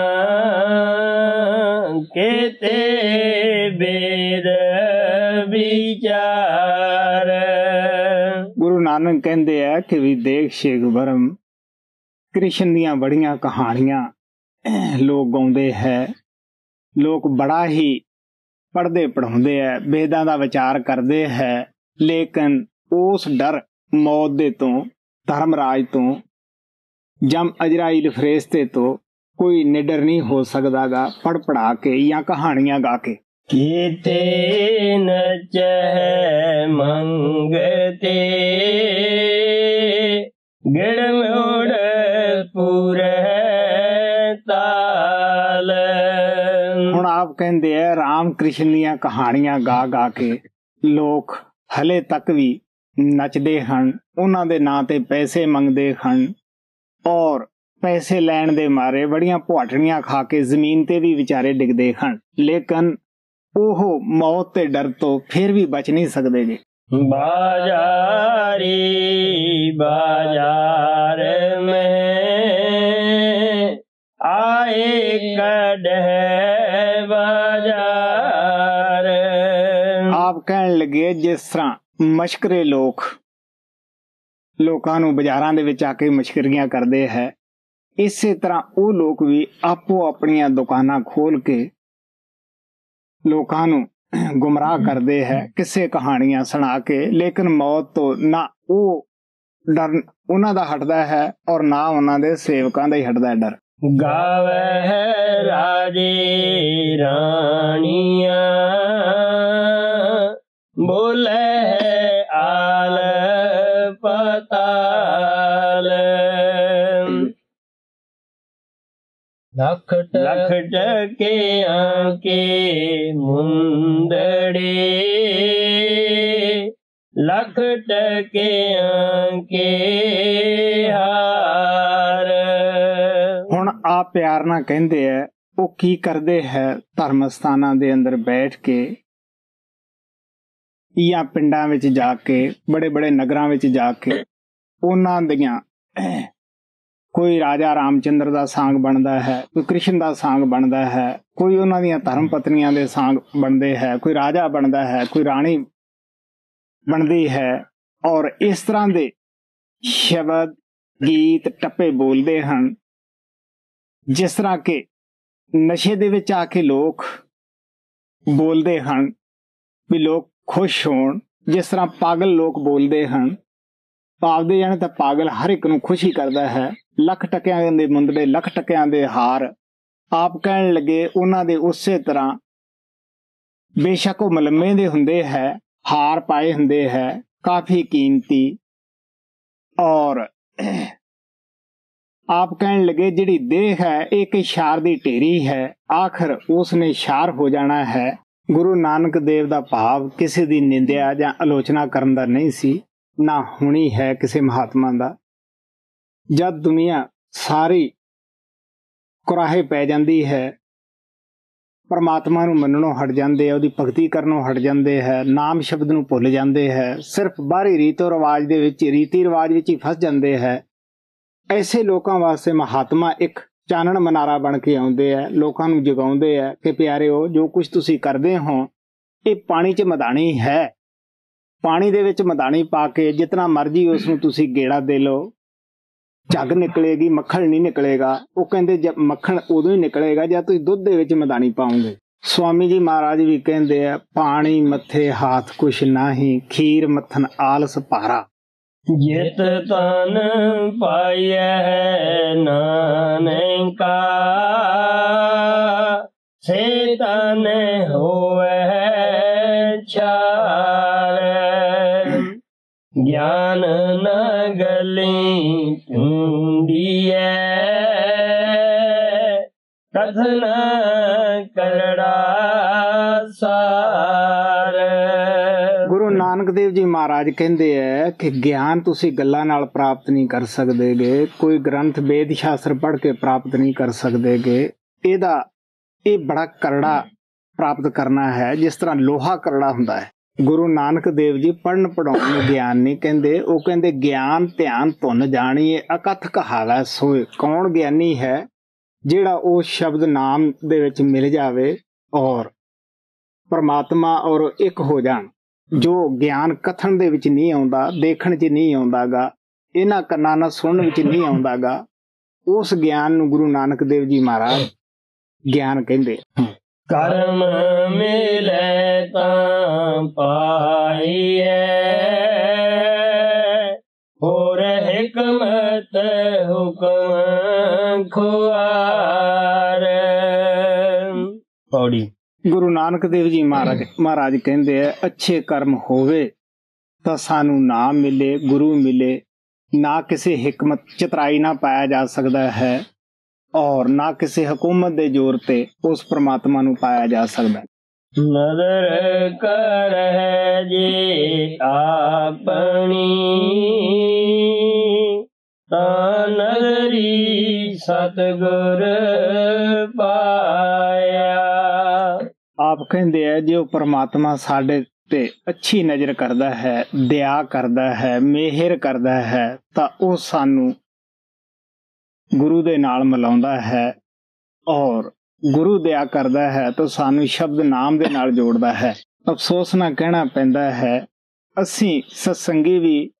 ਕੇਤੇ ਬੇਦ ਵਿਚਾਰ। ਗੁਰੂ ਨਾਨਕ ਕਹਿੰਦੇ ਆ ਕਿ ਵੀ ਦੇਖ ਸ਼ੇਖ ਬਰਮ ਕ੍ਰਿਸ਼ਨ ਦੀਆਂ ਬੜੀਆਂ ਕਹਾਣੀਆਂ ਲੋਕ ਗਾਉਂਦੇ ਹੈ। ਲੋਕ ਬੜਾ ਹੀ ਪੜਦੇ ਪੜਾਉਂਦੇ ਹੈ, ਵੇਦਾਂ ਦਾ ਵਿਚਾਰ ਕਰਦੇ ਹੈ। ਲੇਕਿਨ ਉਸ ਡਰ ਮੌਤ ਦੇ ਤੋਂ ਧਰਮਰਾਜ ਤੋਂ ਜਮ ਅਜਰਾਇਲ ਫਰੇਸਤੇ ਤੋਂ ਕੋਈ ਨਿਡਰ ਨਹੀਂ ਹੋ ਸਕਦਾਗਾ ਪੜ ਪੜਾ ਕੇ ਜਾਂ ਕਹਾਣੀਆਂ ਗਾ ਕੇ। ਕੀਤੇ ਨਚਹਿ ਮੰਗਤੇ ਗਿੜ ਮੋੜ ਪੂਰੇ ਤਾਲ। ਹੁਣ ਆਪ ਕਹਿੰਦੇ ਆ ਰਾਮ ਕ੍ਰਿਸ਼ਨ ਦੀਆਂ ਕਹਾਣੀਆਂ ਗਾ ਗਾ ਕੇ ਲੋਕ ਹਲੇ ਤੱਕ ਵੀ ਨੱਚਦੇ ਹਨ ਉਹਨਾਂ ਦੇ ਨਾਂ ਤੇ ਪੈਸੇ ਮੰਗਦੇ ਹਨ ਔਰ ਪੈਸੇ ਲੈਣ ਦੇ ਮਾਰੇ ਬੜੀਆਂ ਪੁਆਟਣੀਆਂ ਖਾ ਕੇ ਜ਼ਮੀਨ ਤੇ ਵੀ ਵਿਚਾਰੇ ਡਿੱਗਦੇ ਹਨ। ਲੇਕਿਨ ਉਹ ਮੌਤ ਤੇ ਡਰ ਤੋਂ ਫਿਰ ਵੀ ਬਚ ਨਹੀਂ ਸਕਦੇ ਜੀ। ਬਾਜ਼ਾਰੀ ਬਾਜ਼ਾਰ ਮੈਂ ਆਏ ਕਢੈ ਬਾਜ਼ਾਰ। ਆਪ ਕਹਿਣ ਲੱਗੇ ਜਿਸ ਤਰ੍ਹਾਂ ਮਸ਼ਕਰੇ ਲੋਕ ਲੋਕਾਂ ਨੂੰ ਬਾਜ਼ਾਰਾਂ ਦੇ ਵਿੱਚ ਆ ਕੇ ਮਸ਼ਕਰੀਆਂ ਕਰਦੇ ਹੈ। ਇਸੇ ਤਰ੍ਹਾਂ ਉਹ ਲੋਕ ਵੀ ਆਪੋ ਆਪਣੀਆਂ ਦੁਕਾਨਾਂ ਖੋਲ ਕੇ ਲੋਕਾਂ ਨੂੰ ਗੁੰਮਰਾਹ ਕਰਦੇ ਹੈ। ਕਿਸੇ ਕਹਾਣੀਆਂ ਸੁਣਾ ਕੇ ਲੇਕਿਨ ਮੌਤ ਤੋਂ ਨਾ ਉਹ ਡਰ, ਉਹਨਾਂ ਦਾ ਹਟਦਾ ਹੈ ਔਰ ਨਾ ਉਹਨਾਂ ਦੇ ਸੇਵਕਾਂ ਦਾ ਹੀ ਹਟਦਾ ਹੈ ਡਰ। ਗਾਵਹਿ ਰਾਜੇ ਰਾਣੀਆਂ, ਬੋਲੇ ਪਤਾਲ ਲਖ ਲਖ ਟਕਿਆਂ ਕੇ ਮੁੰਦੜੇ। ਲਖ ਟਕਿਆਂ ਕੇ ਹਾਰ। ਹੁਣ ਆ ਪਿਆਰ ਨਾਲ ਕਹਿੰਦੇ ਐ ਉਹ ਕੀ ਕਰਦੇ ਹੈ ਧਰਮ ਸਥਾਨਾਂ ਦੇ ਅੰਦਰ ਬੈਠ ਕੇ? ਜਾਂ ਪਿੰਡਾਂ ਵਿੱਚ ਜਾ ਕੇ ਬੜੇ ਬੜੇ ਨਗਰਾਂ ਵਿੱਚ ਜਾ ਕੇ? ਉਹਨਾਂ ਦੀਆਂ ਕੋਈ ਰਾਜਾ ਰਾਮਚੰਦਰ ਦਾ ਸਾਂਗ ਬਣਦਾ ਹੈ, ਕੋਈ ਕ੍ਰਿਸ਼ਨ ਦਾ ਸਾਂਗ ਬਣਦਾ ਹੈ, ਕੋਈ ਉਹਨਾਂ ਦੀਆਂ ਧਰਮ ਪਤਨੀਆਂ ਦੇ ਸਾਂਗ ਬਣਦੇ ਹੈ, ਕੋਈ ਰਾਜਾ ਬਣਦਾ ਹੈ, ਕੋਈ ਰਾਣੀ ਬਣਦੀ ਹੈ ਔਰ ਇਸ ਤਰ੍ਹਾਂ ਦੇ ਸ਼ਬਦ, ਗੀਤ ਟੱਪੇ ਬੋਲਦੇ ਹਨ, ਜਿਸ ਤਰ੍ਹਾਂ ਕਿ ਨਸ਼ੇ ਦੇ ਵਿੱਚ ਆ ਕੇ ਲੋਕ ਬੋਲਦੇ ਹਨ, ਵੀ ਲੋਕ ਖੁਸ਼ ਹੋਣ, ਜਿਸ ਤਰ੍ਹਾਂ ਪਾਗਲ ਲੋਕ ਬੋਲਦੇ ਹਨ ਪਾਵਦੇ ਜਾਣੇ ਤਾਂ ਪਾਗਲ ਹਰ ਇੱਕ ਨੂੰ ਖੁਸ਼ੀ ਕਰਦਾ ਹੈ। ਲੱਖ ਟਕਿਆਂ ਦੇ ਮੁੰਦੜੇ, ਲੱਖ ਟਕਿਆਂ ਦੇ ਹਾਰ। ਆਪ ਕਹਿਣ ਲੱਗੇ, ਉਹਨਾਂ ਦੇ ਉਸੇ ਤਰ੍ਹਾਂ ਬੇਸ਼ੱਕ ਉਹ ਮਲਮੇ ਦੇ ਹੁੰਦੇ ਹੈ, ਹਾਰ ਪਾਏ ਹੁੰਦੇ ਹੈ, ਕਾਫੀ ਕੀਮਤੀ ਔਰ ਆਪ ਕਹਿਣ ਲੱਗੇ, ਜਿਹੜੀ ਦੇਹ ਹੈ, ਇਹ ਇੱਕ ਇਸ਼ਾਰ ਦੀ ਢੇਰੀ ਹੈ। ਆਖਰ ਉਸ ਨੇ ਇਸ਼ਾਰ ਹੋ ਜਾਣਾ ਹੈ। ਗੁਰੂ ਨਾਨਕ ਦੇਵ ਦਾ ਭਾਵ ਕਿਸੇ ਦੀ ਨਿੰਦਿਆ ਜਾਂ ਆਲੋਚਨਾ ਕਰਨ ਦਾ ਨਹੀਂ ਸੀ। ਨਾ ਹੋਣੀ ਹੈ ਕਿਸੇ ਮਹਾਤਮਾ ਦਾ। ਜਦ ਦੁਨੀਆ ਸਾਰੀ ਕੁਰਾਹੇ ਪੈ ਜਾਂਦੀ ਹੈ, ਪਰਮਾਤਮਾ ਨੂੰ ਮੰਨਣੋਂ ਹਟ ਜਾਂਦੇ ਆ, ਉਹਦੀ ਭਗਤੀ ਕਰਨੋਂ ਹਟ ਜਾਂਦੇ ਹੈ, ਨਾਮ ਸ਼ਬਦ ਨੂੰ ਭੁੱਲ ਜਾਂਦੇ ਹੈ, ਸਿਰਫ ਬਾਹਰੀ ਰੀਤੋ ਰਿਵਾਜ ਦੇ ਵਿੱਚ, ਰੀਤੀ ਰਿਵਾਜ ਵਿੱਚ ਹੀ ਫਸ ਜਾਂਦੇ ਹੈ। ਐਸੇ ਲੋਕਾਂ ਵਾਸਤੇ ਮਹਾਤਮਾ ਇੱਕ ਚਾਨਣ ਮਨਾਰਾ ਬਣ ਕੇ ਆਉਂਦੇ ਆ ਲੋਕਾਂ ਨੂੰ ਜਗਾਉਂਦੇ ਆ ਕਿ ਪਿਆਰਿਓ, ਜੋ ਕੁਝ ਤੁਸੀਂ ਕਰਦੇ ਹੋ, ਇਹ ਪਾਣੀ 'ਚ ਮਦਾਨੀ ਹੈ। ਪਾਣੀ ਦੇ ਵਿੱਚ ਮਦਾਨੀ ਪਾ ਕੇ ਜਿੰਨਾ ਮਰਜ਼ੀ ਉਸ ਨੂੰ ਤੁਸੀਂ ਗੇੜਾ ਦੇ ਲਓ। ਝੱਗ ਨਿਕਲੇਗੀ, ਮੱਖਣ ਨਹੀਂ ਨਿਕਲੇਗਾ। ਉਹ ਕਹਿੰਦੇ ਜਦ ਮੱਖਣ ਉਦੋਂ ਹੀ ਨਿਕਲੇਗਾ ਜਦ ਤੁਸੀਂ ਦੁੱਧ ਦੇ ਵਿੱਚ ਮਦਾਨੀ ਪਾਉਂਗੇ ਸਵਾਮੀ ਜੀ ਮਹਾਰਾਜ ਵੀ ਕਹਿੰਦੇ ਆ, ਪਾਣੀ ਮੱਥੇ ਹੱਥ ਕੁਛ ਨਹੀਂ, ਖੀਰ ਮੱਥਨ ਆਲਸ ਭਾਰਾ। ਜਿਤ ਤਨ ਪਾਈਐ ਨਾਨਕਾ, ਸੇ ਤਨ ਹੋਵੇ ਗਿਆਨ ਨ ਗਲੀ ਟੁੰਡੀਐ ਕਰੜਾ ਸਾਰ। ਗੁਰੂ ਨਾਨਕ ਦੇਵ ਜੀ ਮਹਾਰਾਜ ਕਹਿੰਦੇ ਐ ਕਿ ਗਿਆਨ ਤੁਸੀਂ ਗੱਲਾਂ ਨਾਲ ਪ੍ਰਾਪਤ ਨਹੀਂ ਕਰ ਸਕਦੇਗੇ, ਕੋਈ ਗ੍ਰੰਥ ਵੇਦ ਸ਼ਾਸਤਰ ਪੜ੍ਹ ਕੇ ਪ੍ਰਾਪਤ ਨਹੀਂ ਕਰ ਸਕਦੇਗੇ। ਇਹਦਾ, ਇਹ ਬੜਾ ਕਰੜਾ ਪ੍ਰਾਪਤ ਕਰਨਾ ਹੈ, ਜਿਸ ਤਰ੍ਹਾਂ ਲੋਹਾ ਕਰੜਾ ਹੁੰਦਾ ਹੈ ਗੁਰੂ ਨਾਨਕ ਦੇਵ ਜੀ ਪੜਨ ਪੜਾਉਣ ਨੂੰ ਗਿਆਨ ਨਹੀਂ ਕਹਿੰਦੇ, ਉਹ ਕਹਿੰਦੇ, ਗਿਆਨ ਧਿਆਨ ਧੁਨ ਜਾਣੀਏ, ਅਕਥ ਕਹਾਵਾ ਸੋਏ। ਕੌਣ ਗਿਆਨੀ ਹੈ ਜਿਹੜਾ ਉਹ ਸ਼ਬਦ ਨਾਮ ਦੇ ਵਿੱਚ ਮਿਲ ਜਾਵੇ ਔਰ ਪਰਮਾਤਮਾ ਔਰ ਇੱਕ ਹੋ ਜਾਣ? ਜੋ ਗਿਆਨ ਕਥਨ ਦੇ ਵਿੱਚ ਨਹੀਂ ਆਉਂਦਾ, ਦੇਖਣ 'ਚ ਨਹੀਂ ਆਉਂਦਾਗਾ, ਇਹਨਾਂ ਕੰਨਾਂ ਨਾਲ ਸੁਣਨ ਵਿੱਚ ਨਹੀਂ ਆਉਂਦਾਗਾ, ਉਸ ਗਿਆਨ ਨੂੰ ਗੁਰੂ ਨਾਨਕ ਦੇਵ ਜੀ ਮਹਾਰਾਜ ਗਿਆਨ ਕਹਿੰਦੇ। ਕਰਮ ਮਿਲੇ ਤਾਂ ਪਾਈਐ। ਹੋਰ ਹਕਮਤ ਹੁਕਮ ਖੁਆਰ। ਪੌੜੀ। ਗੁਰੂ ਨਾਨਕ ਦੇਵ ਜੀ ਮਹਾਰਾਜ ਮਹਾਰਾਜ ਕਹਿੰਦੇ ਆ ਅੱਛੇ ਕਰਮ ਹੋਵੇ ਤਾਂ ਸਾਨੂੰ ਨਾਮ ਮਿਲੇ ਗੁਰੂ ਮਿਲੇ ਨਾ ਕਿਸੇ ਹਕਮਤ ਚਤਰਾਈ ਨਾ ਪਾਇਆ ਜਾ ਸਕਦਾ ਹੈ ਔਰ ਨਾ ਕਿਸੇ ਹਕੂਮਤ ਦੇ ਜ਼ੋਰ ਤੇ ਉਸ ਪ੍ਰਮਾਤਮਾ ਨੂੰ ਪਾਇਆ ਜਾ ਸਕਦਾ ਹੈ। ਨਦਰ ਕਰ ਜੇ ਆਪਣੀ, ਤਾਂ ਨਦਰੀ ਸਤਗੁਰ ਪਾਇਆ। ਆਪ ਕਹਿੰਦੇ ਆ, ਜੇ ਉਹ ਪ੍ਰਮਾਤਮਾ ਸਾਡੇ ਤੇ ਅੱਛੀ ਨਜ਼ਰ ਕਰਦਾ ਹੈ, ਦਇਆ ਕਰਦਾ ਹੈ, ਮਿਹਰ ਕਰਦਾ ਹੈ, ਤਾਂ ਉਹ ਸਾਨੂੰ ਗੁਰੂ ਦੇ ਨਾਲ ਮਿਲਾਉਂਦਾ ਹੈ ਔਰ ਗੁਰੂ ਦਇਆ ਕਰਦਾ ਹੈ ਤਾਂ ਸਾਨੂੰ ਸ਼ਬਦ ਨਾਮ ਦੇ ਨਾਲ ਜੋੜਦਾ ਹੈ। ਅਫਸੋਸ ਨਾਲ ਕਹਿਣਾ ਪੈਂਦਾ ਹੈ, ਅਸੀਂ ਸਤਸੰਗੀ ਵੀ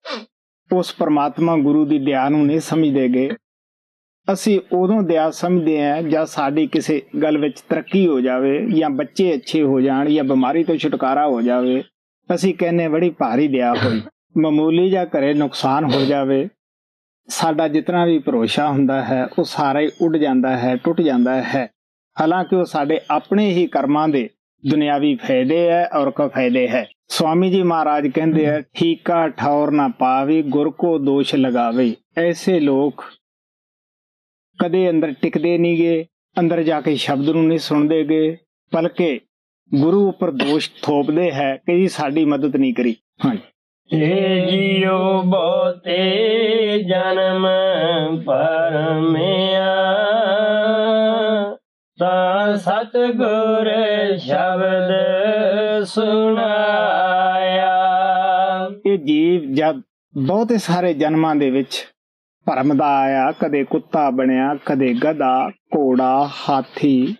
ਉਸ ਪ੍ਰਮਾਤਮਾ ਗੁਰੂ ਦੀ ਦਇਆ ਨੂੰ ਨਹੀਂ ਸਮਝਦੇ ਗਏ ਅਸੀਂ ਉਦੋਂ ਦਇਆ ਸਮਝਦੇ ਹਾਂ ਜਦ ਸਾਡੀ ਕਿਸੇ ਗੱਲ ਵਿੱਚ ਤਰੱਕੀ ਹੋ ਜਾਵੇ ਜਾਂ ਬੱਚੇ ਅੱਛੇ ਹੋ ਜਾਣ ਜਾਂ ਬਿਮਾਰੀ ਤੋਂ ਛੁਟਕਾਰਾ ਹੋ ਜਾਵੇ, ਅਸੀਂ ਕਹਿੰਨੇ ਬੜੀ ਭਾਰੀ ਦਇਆ ਹੋਈ। ਮਾਮੂਲੀ ਜਾਂ ਘਰੇ ਨੁਕਸਾਨ ਹੋ ਜਾਵੇ, ਸਾਡਾ ਜਿਤਨਾ ਵੀ ਭਰੋਸਾ ਹੁੰਦਾ ਹੈ ਉਹ ਸਾਰਾ ਹੀ ਉੱਡ ਜਾਂਦਾ ਹੈ, ਟੁੱਟ ਜਾਂਦਾ ਹੈ। ਹਾਲਾਂਕਿ ਉਹ ਸਾਡੇ ਆਪਣੇ ਹੀ ਕਰਮਾਂ ਦੇ ਦੁਨਿਆਵੀ ਫਾਇਦੇ ਹੈ ਔਰ ਕੋ ਫਾਇਦੇ ਹੈ। ਸਵਾਮੀ ਜੀ ਮਹਾਰਾਜ ਕਹਿੰਦੇ ਆ, ਠੀਕਾ ਠੌਰ ਨਾ ਪਾਵੇ, ਗੁਰ ਕੋ ਦੋਸ਼ ਲਗਾਵੇ। ਐਸੇ ਲੋਕ ਕਦੇ ਅੰਦਰ ਟਿਕਦੇ ਨਹੀਂਗੇ ਅੰਦਰ ਜਾ ਕੇ ਸ਼ਬਦ ਨੂੰ ਨਹੀਂ ਸੁਣਦੇਗੇ ਬਲਕਿ ਗੁਰੂ ਉੱਪਰ ਦੋਸ਼ ਥੋਪਦੇ ਹੈ ਕਿ ਜੀ ਸਾਡੀ ਮਦਦ ਨਹੀਂ ਕਰੀ। ਹਾਂਜੀ। ਏ ਜੀਉ ਬਹੁਤੇ ਜਨਮ ਪਰਮਿਆ। ਤਾਂ ਸਤਗੁਰ ਸ਼ਬਦ ਸੁਣਾਇਆ। ਇਹ ਜੀਵ ਜਦ ਬਹੁਤੇ ਸਾਰੇ ਜਨਮਾਂ ਦੇ ਵਿੱਚ ਭਰਮਦਾ ਆਇਆ, ਕਦੇ ਕੁੱਤਾ ਬਣਿਆ, ਕਦੇ ਗਧਾ, ਘੋੜਾ, ਹਾਥੀ,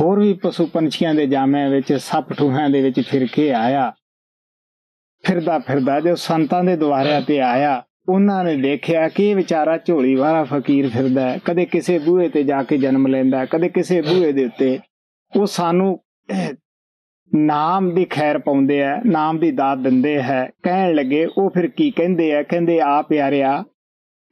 ਹੋਰ ਵੀ ਪਸ਼ੂ ਪੰਛੀਆਂ ਦੇ ਜਾਮਿਆਂ ਵਿੱਚ, ਸੱਪ ਠੂਹਾਂ ਦੇ ਵਿੱਚ ਫਿਰ ਕੇ ਆਇਆ। ਫਿਰਦਾ ਫਿਰਦਾ ਜੋ ਸੰਤਾਂ ਦੇ ਦੁਆਰਿਆਂ ਤੇ ਆਇਆ ਉਹਨਾਂ ਨੇ ਦੇਖਿਆ ਕਿ ਇਹ ਵਿਚਾਰਾ ਝੋਲੀ ਵਾਲਾ ਫਕੀਰ ਫਿਰਦਾ ਹੈ। ਕਦੇ ਕਿਸੇ ਬੂਹੇ ਤੇ ਜਾ ਕੇ ਜਨਮ ਲੈਂਦਾ ਹੈ, ਕਦੇ ਕਿਸੇ ਬੂਹੇ ਦੇ ਉੱਤੇ। ਉਹ ਸਾਨੂੰ ਨਾਮ ਦੀ ਖੈਰ ਪਾਉਂਦੇ ਆ ਨਾਮ ਦੀ ਦਾਤ ਦਿੰਦੇ ਹੈ। ਕਹਿਣ ਲੱਗੇ ਉਹ ਫਿਰ ਕੀ ਕਹਿੰਦੇ ਆ ਕਹਿੰਦੇ ਆ ਪਿਆਰਿਆ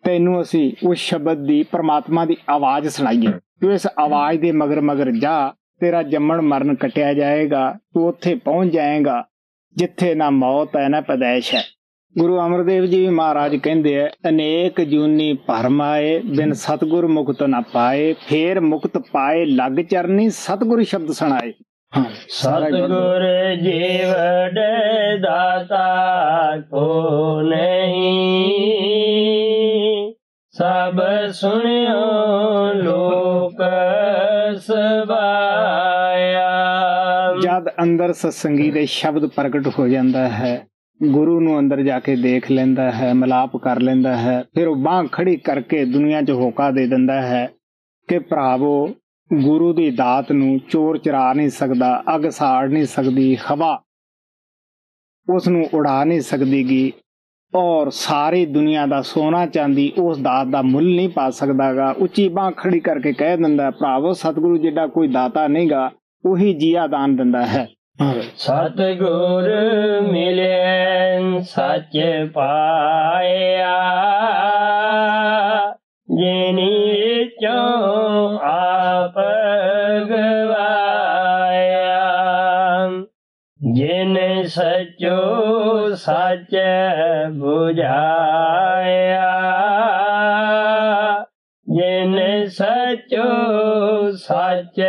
ਤੈਨੂੰ ਅਸੀਂ ਉਸ ਸ਼ਬਦ ਦੀ ਪ੍ਰਮਾਤਮਾ ਦੀ ਆਵਾਜ਼ ਸੁਣਾਈਏ। ਤੂੰ ਇਸ ਆਵਾਜ਼ ਦੇ ਮਗਰ ਮਗਰ ਜਾ ਤੇਰਾ ਜੰਮਣ ਮਰਨ ਕਟਿਆ ਜਾਏਗਾ। ਤੂੰ ਉੱਥੇ ਪਹੁੰਚ ਜਾਏਗਾ ਜਿੱਥੇ ਨਾ ਮੌਤ ਹੈ ਨਾ ਪਦੈਸ਼ ਹੈ। ਗੁਰੂ ਅਮਰਦੇਵ ਜੀ ਵੀ ਮਹਾਰਾਜ ਕਹਿੰਦੇ ਆ ਅਨੇਕ ਜੂਨੀ ਭਰਮਾਏ ਬਿਨ ਸਤਗੁਰ ਮੁਕਤ ਨਾ ਪਾਏ ਫੇਰ ਮੁਕਤ ਪਾਏ ਲੱਗ ਚਰਨੀ ਸਤਗੁਰ ਸ਼ਬਦ ਸੁਣਾਏ। ਸਤਗੁਰ ਜੀਵ ਦੇ ਦਾਤਾ ਕੋ ਨਹੀਂ ਸਭ ਸੁਣਿਓ ਲੋਕ ਸਵਾਇਆ ਜਦ ਅੰਦਰ ਸਤਸੰਗੀ ਦੇ ਸ਼ਬਦ ਪ੍ਰਗਟ ਹੋ ਜਾਂਦਾ ਹੈ ਗੁਰੂ ਨੂੰ ਅੰਦਰ ਜਾ ਕੇ ਦੇਖ ਲੈਂਦਾ ਹੈ, ਮਲਾਪ ਕਰ ਲੈਂਦਾ ਹੈ, ਫਿਰ ਉਹ ਬਾਹ ਖੜੀ ਕਰਕੇ ਦੁਨੀਆ 'ਚ ਹੋਕਾ ਦੇ ਦਿੰਦਾ ਹੈ ਕਿ ਭਰਾਵੋ, ਗੁਰੂ ਦੀ ਦਾਤ ਨੂੰ ਚੋਰ ਚਰਾ ਨਹੀਂ ਸਕਦਾ, ਅੱਗ ਸਾੜ ਨਹੀਂ ਸਕਦੀ, ਹਵਾ ਉਸ ਨੂੰ ਉਡਾ ਨਹੀਂ ਸਕਦੀਗੀ ਔਰ ਸਾਰੀ ਦੁਨੀਆ ਦਾ ਸੋਨਾ ਚਾਂਦੀ ਉਸ ਦਾਤ ਦਾ ਮੁੱਲ ਨਹੀਂ ਪਾ ਸਕਦਾਗਾ। ਉੱਚੀ ਬਾਹ ਖੜੀ ਕਰਕੇ ਕਹਿ ਦਿੰਦਾ ਭਰਾਵੋ, ਸਤਿਗੁਰੂ ਜਿੱਡਾ ਕੋਈ ਦਾਤਾ ਨਹੀਂਗਾ, ਉਹੀ ਜੀਆ ਦਾਨ ਦਿੰਦਾ ਹੈ। ਸਤਗੁਰ ਮਿਲੇ ਸੱਚ ਪਾਇਆ। ਜਿਨੀ ਚੋਂ ਆਪ ਗਵਾਇਆ ਜਿਨ ਸਚੋ ਸੱਚ 부ਝਾਇਆ ਜਿਨ ਸਚੋ ਸੱਚ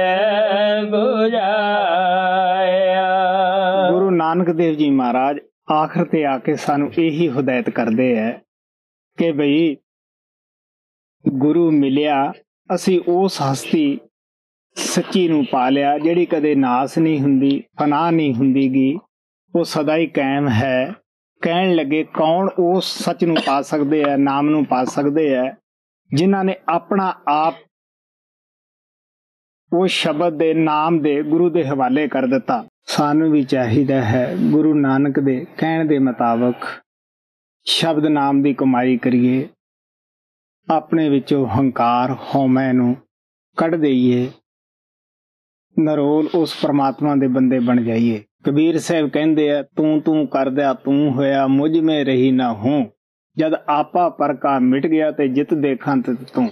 부ਝਾਇਆ ਨਾਨਕ ਦੇਵ ਜੀ ਮਹਾਰਾਜ ਆਖਰ ਤੇ ਆ ਕੇ ਸਾਨੂੰ ਇਹੀ ਹਦਾਇਤ ਕਰਦੇ ਹੈ ਕਿ ਭਈ ਗੁਰੂ ਮਿਲਿਆ, ਅਸੀਂ ਉਸ ਹਸਤੀ ਸੱਚੀ ਨੂੰ ਪਾ ਲਿਆ, ਜਿਹੜੀ ਕਦੇ ਨਾਸ ਨਹੀਂ ਹੁੰਦੀ ਫਨਾ ਨਹੀਂ ਹੁੰਦੀਗੀ, ਉਹ ਸਦਾ ਹੀ ਕਾਇਮ ਹੈ। ਕਹਿਣ ਲੱਗੇ, ਕੌਣ ਉਸ ਸੱਚ ਨੂੰ ਪਾ ਸਕਦੇ ਆ ਨਾਮ ਨੂੰ ਪਾ ਸਕਦੇ ਆ ਜਿਨ੍ਹਾਂ ਨੇ ਆਪਣਾ ਆਪ ਉਹ ਸ਼ਬਦ ਦੇ ਨਾਮ ਦੇ ਗੁਰੂ ਦੇ ਹਵਾਲੇ ਕਰ ਦਿੱਤਾ। ਸਾਨੂੰ ਵੀ ਚਾਹੀਦਾ ਹੈ ਗੁਰੂ ਨਾਨਕ ਦੇ ਕਹਿਣ ਦੇ ਮੁਤਾਬਕ ਸ਼ਬਦ ਨਾਮ ਦੀ ਕਮਾਈ ਕਰੀਏ, ਆਪਣੇ ਵਿੱਚੋਂ ਹੰਕਾਰ ਹਉਮੈ ਨੂੰ ਕੱਢ ਦਈਏ, ਨਰੋਲ ਉਸ ਪ੍ਰਮਾਤਮਾ ਦੇ ਬੰਦੇ ਬਣ ਜਾਈਏ। ਕਬੀਰ ਸਾਹਿਬ ਕਹਿੰਦੇ ਆ, ਤੂੰ ਤੂੰ ਕਰਦਿਆ ਤੂੰ ਹੋਇਆ, ਮੁਝ ਮੇ ਰਹੀ ਨਾ ਹੂੰ। ਜਦ ਆਪਾ ਪਰਕਾ ਮਿਟ ਗਿਆ ਤੇ ਜਿਤ ਦੇਖਾਂ ਤੇ ਤੂੰ।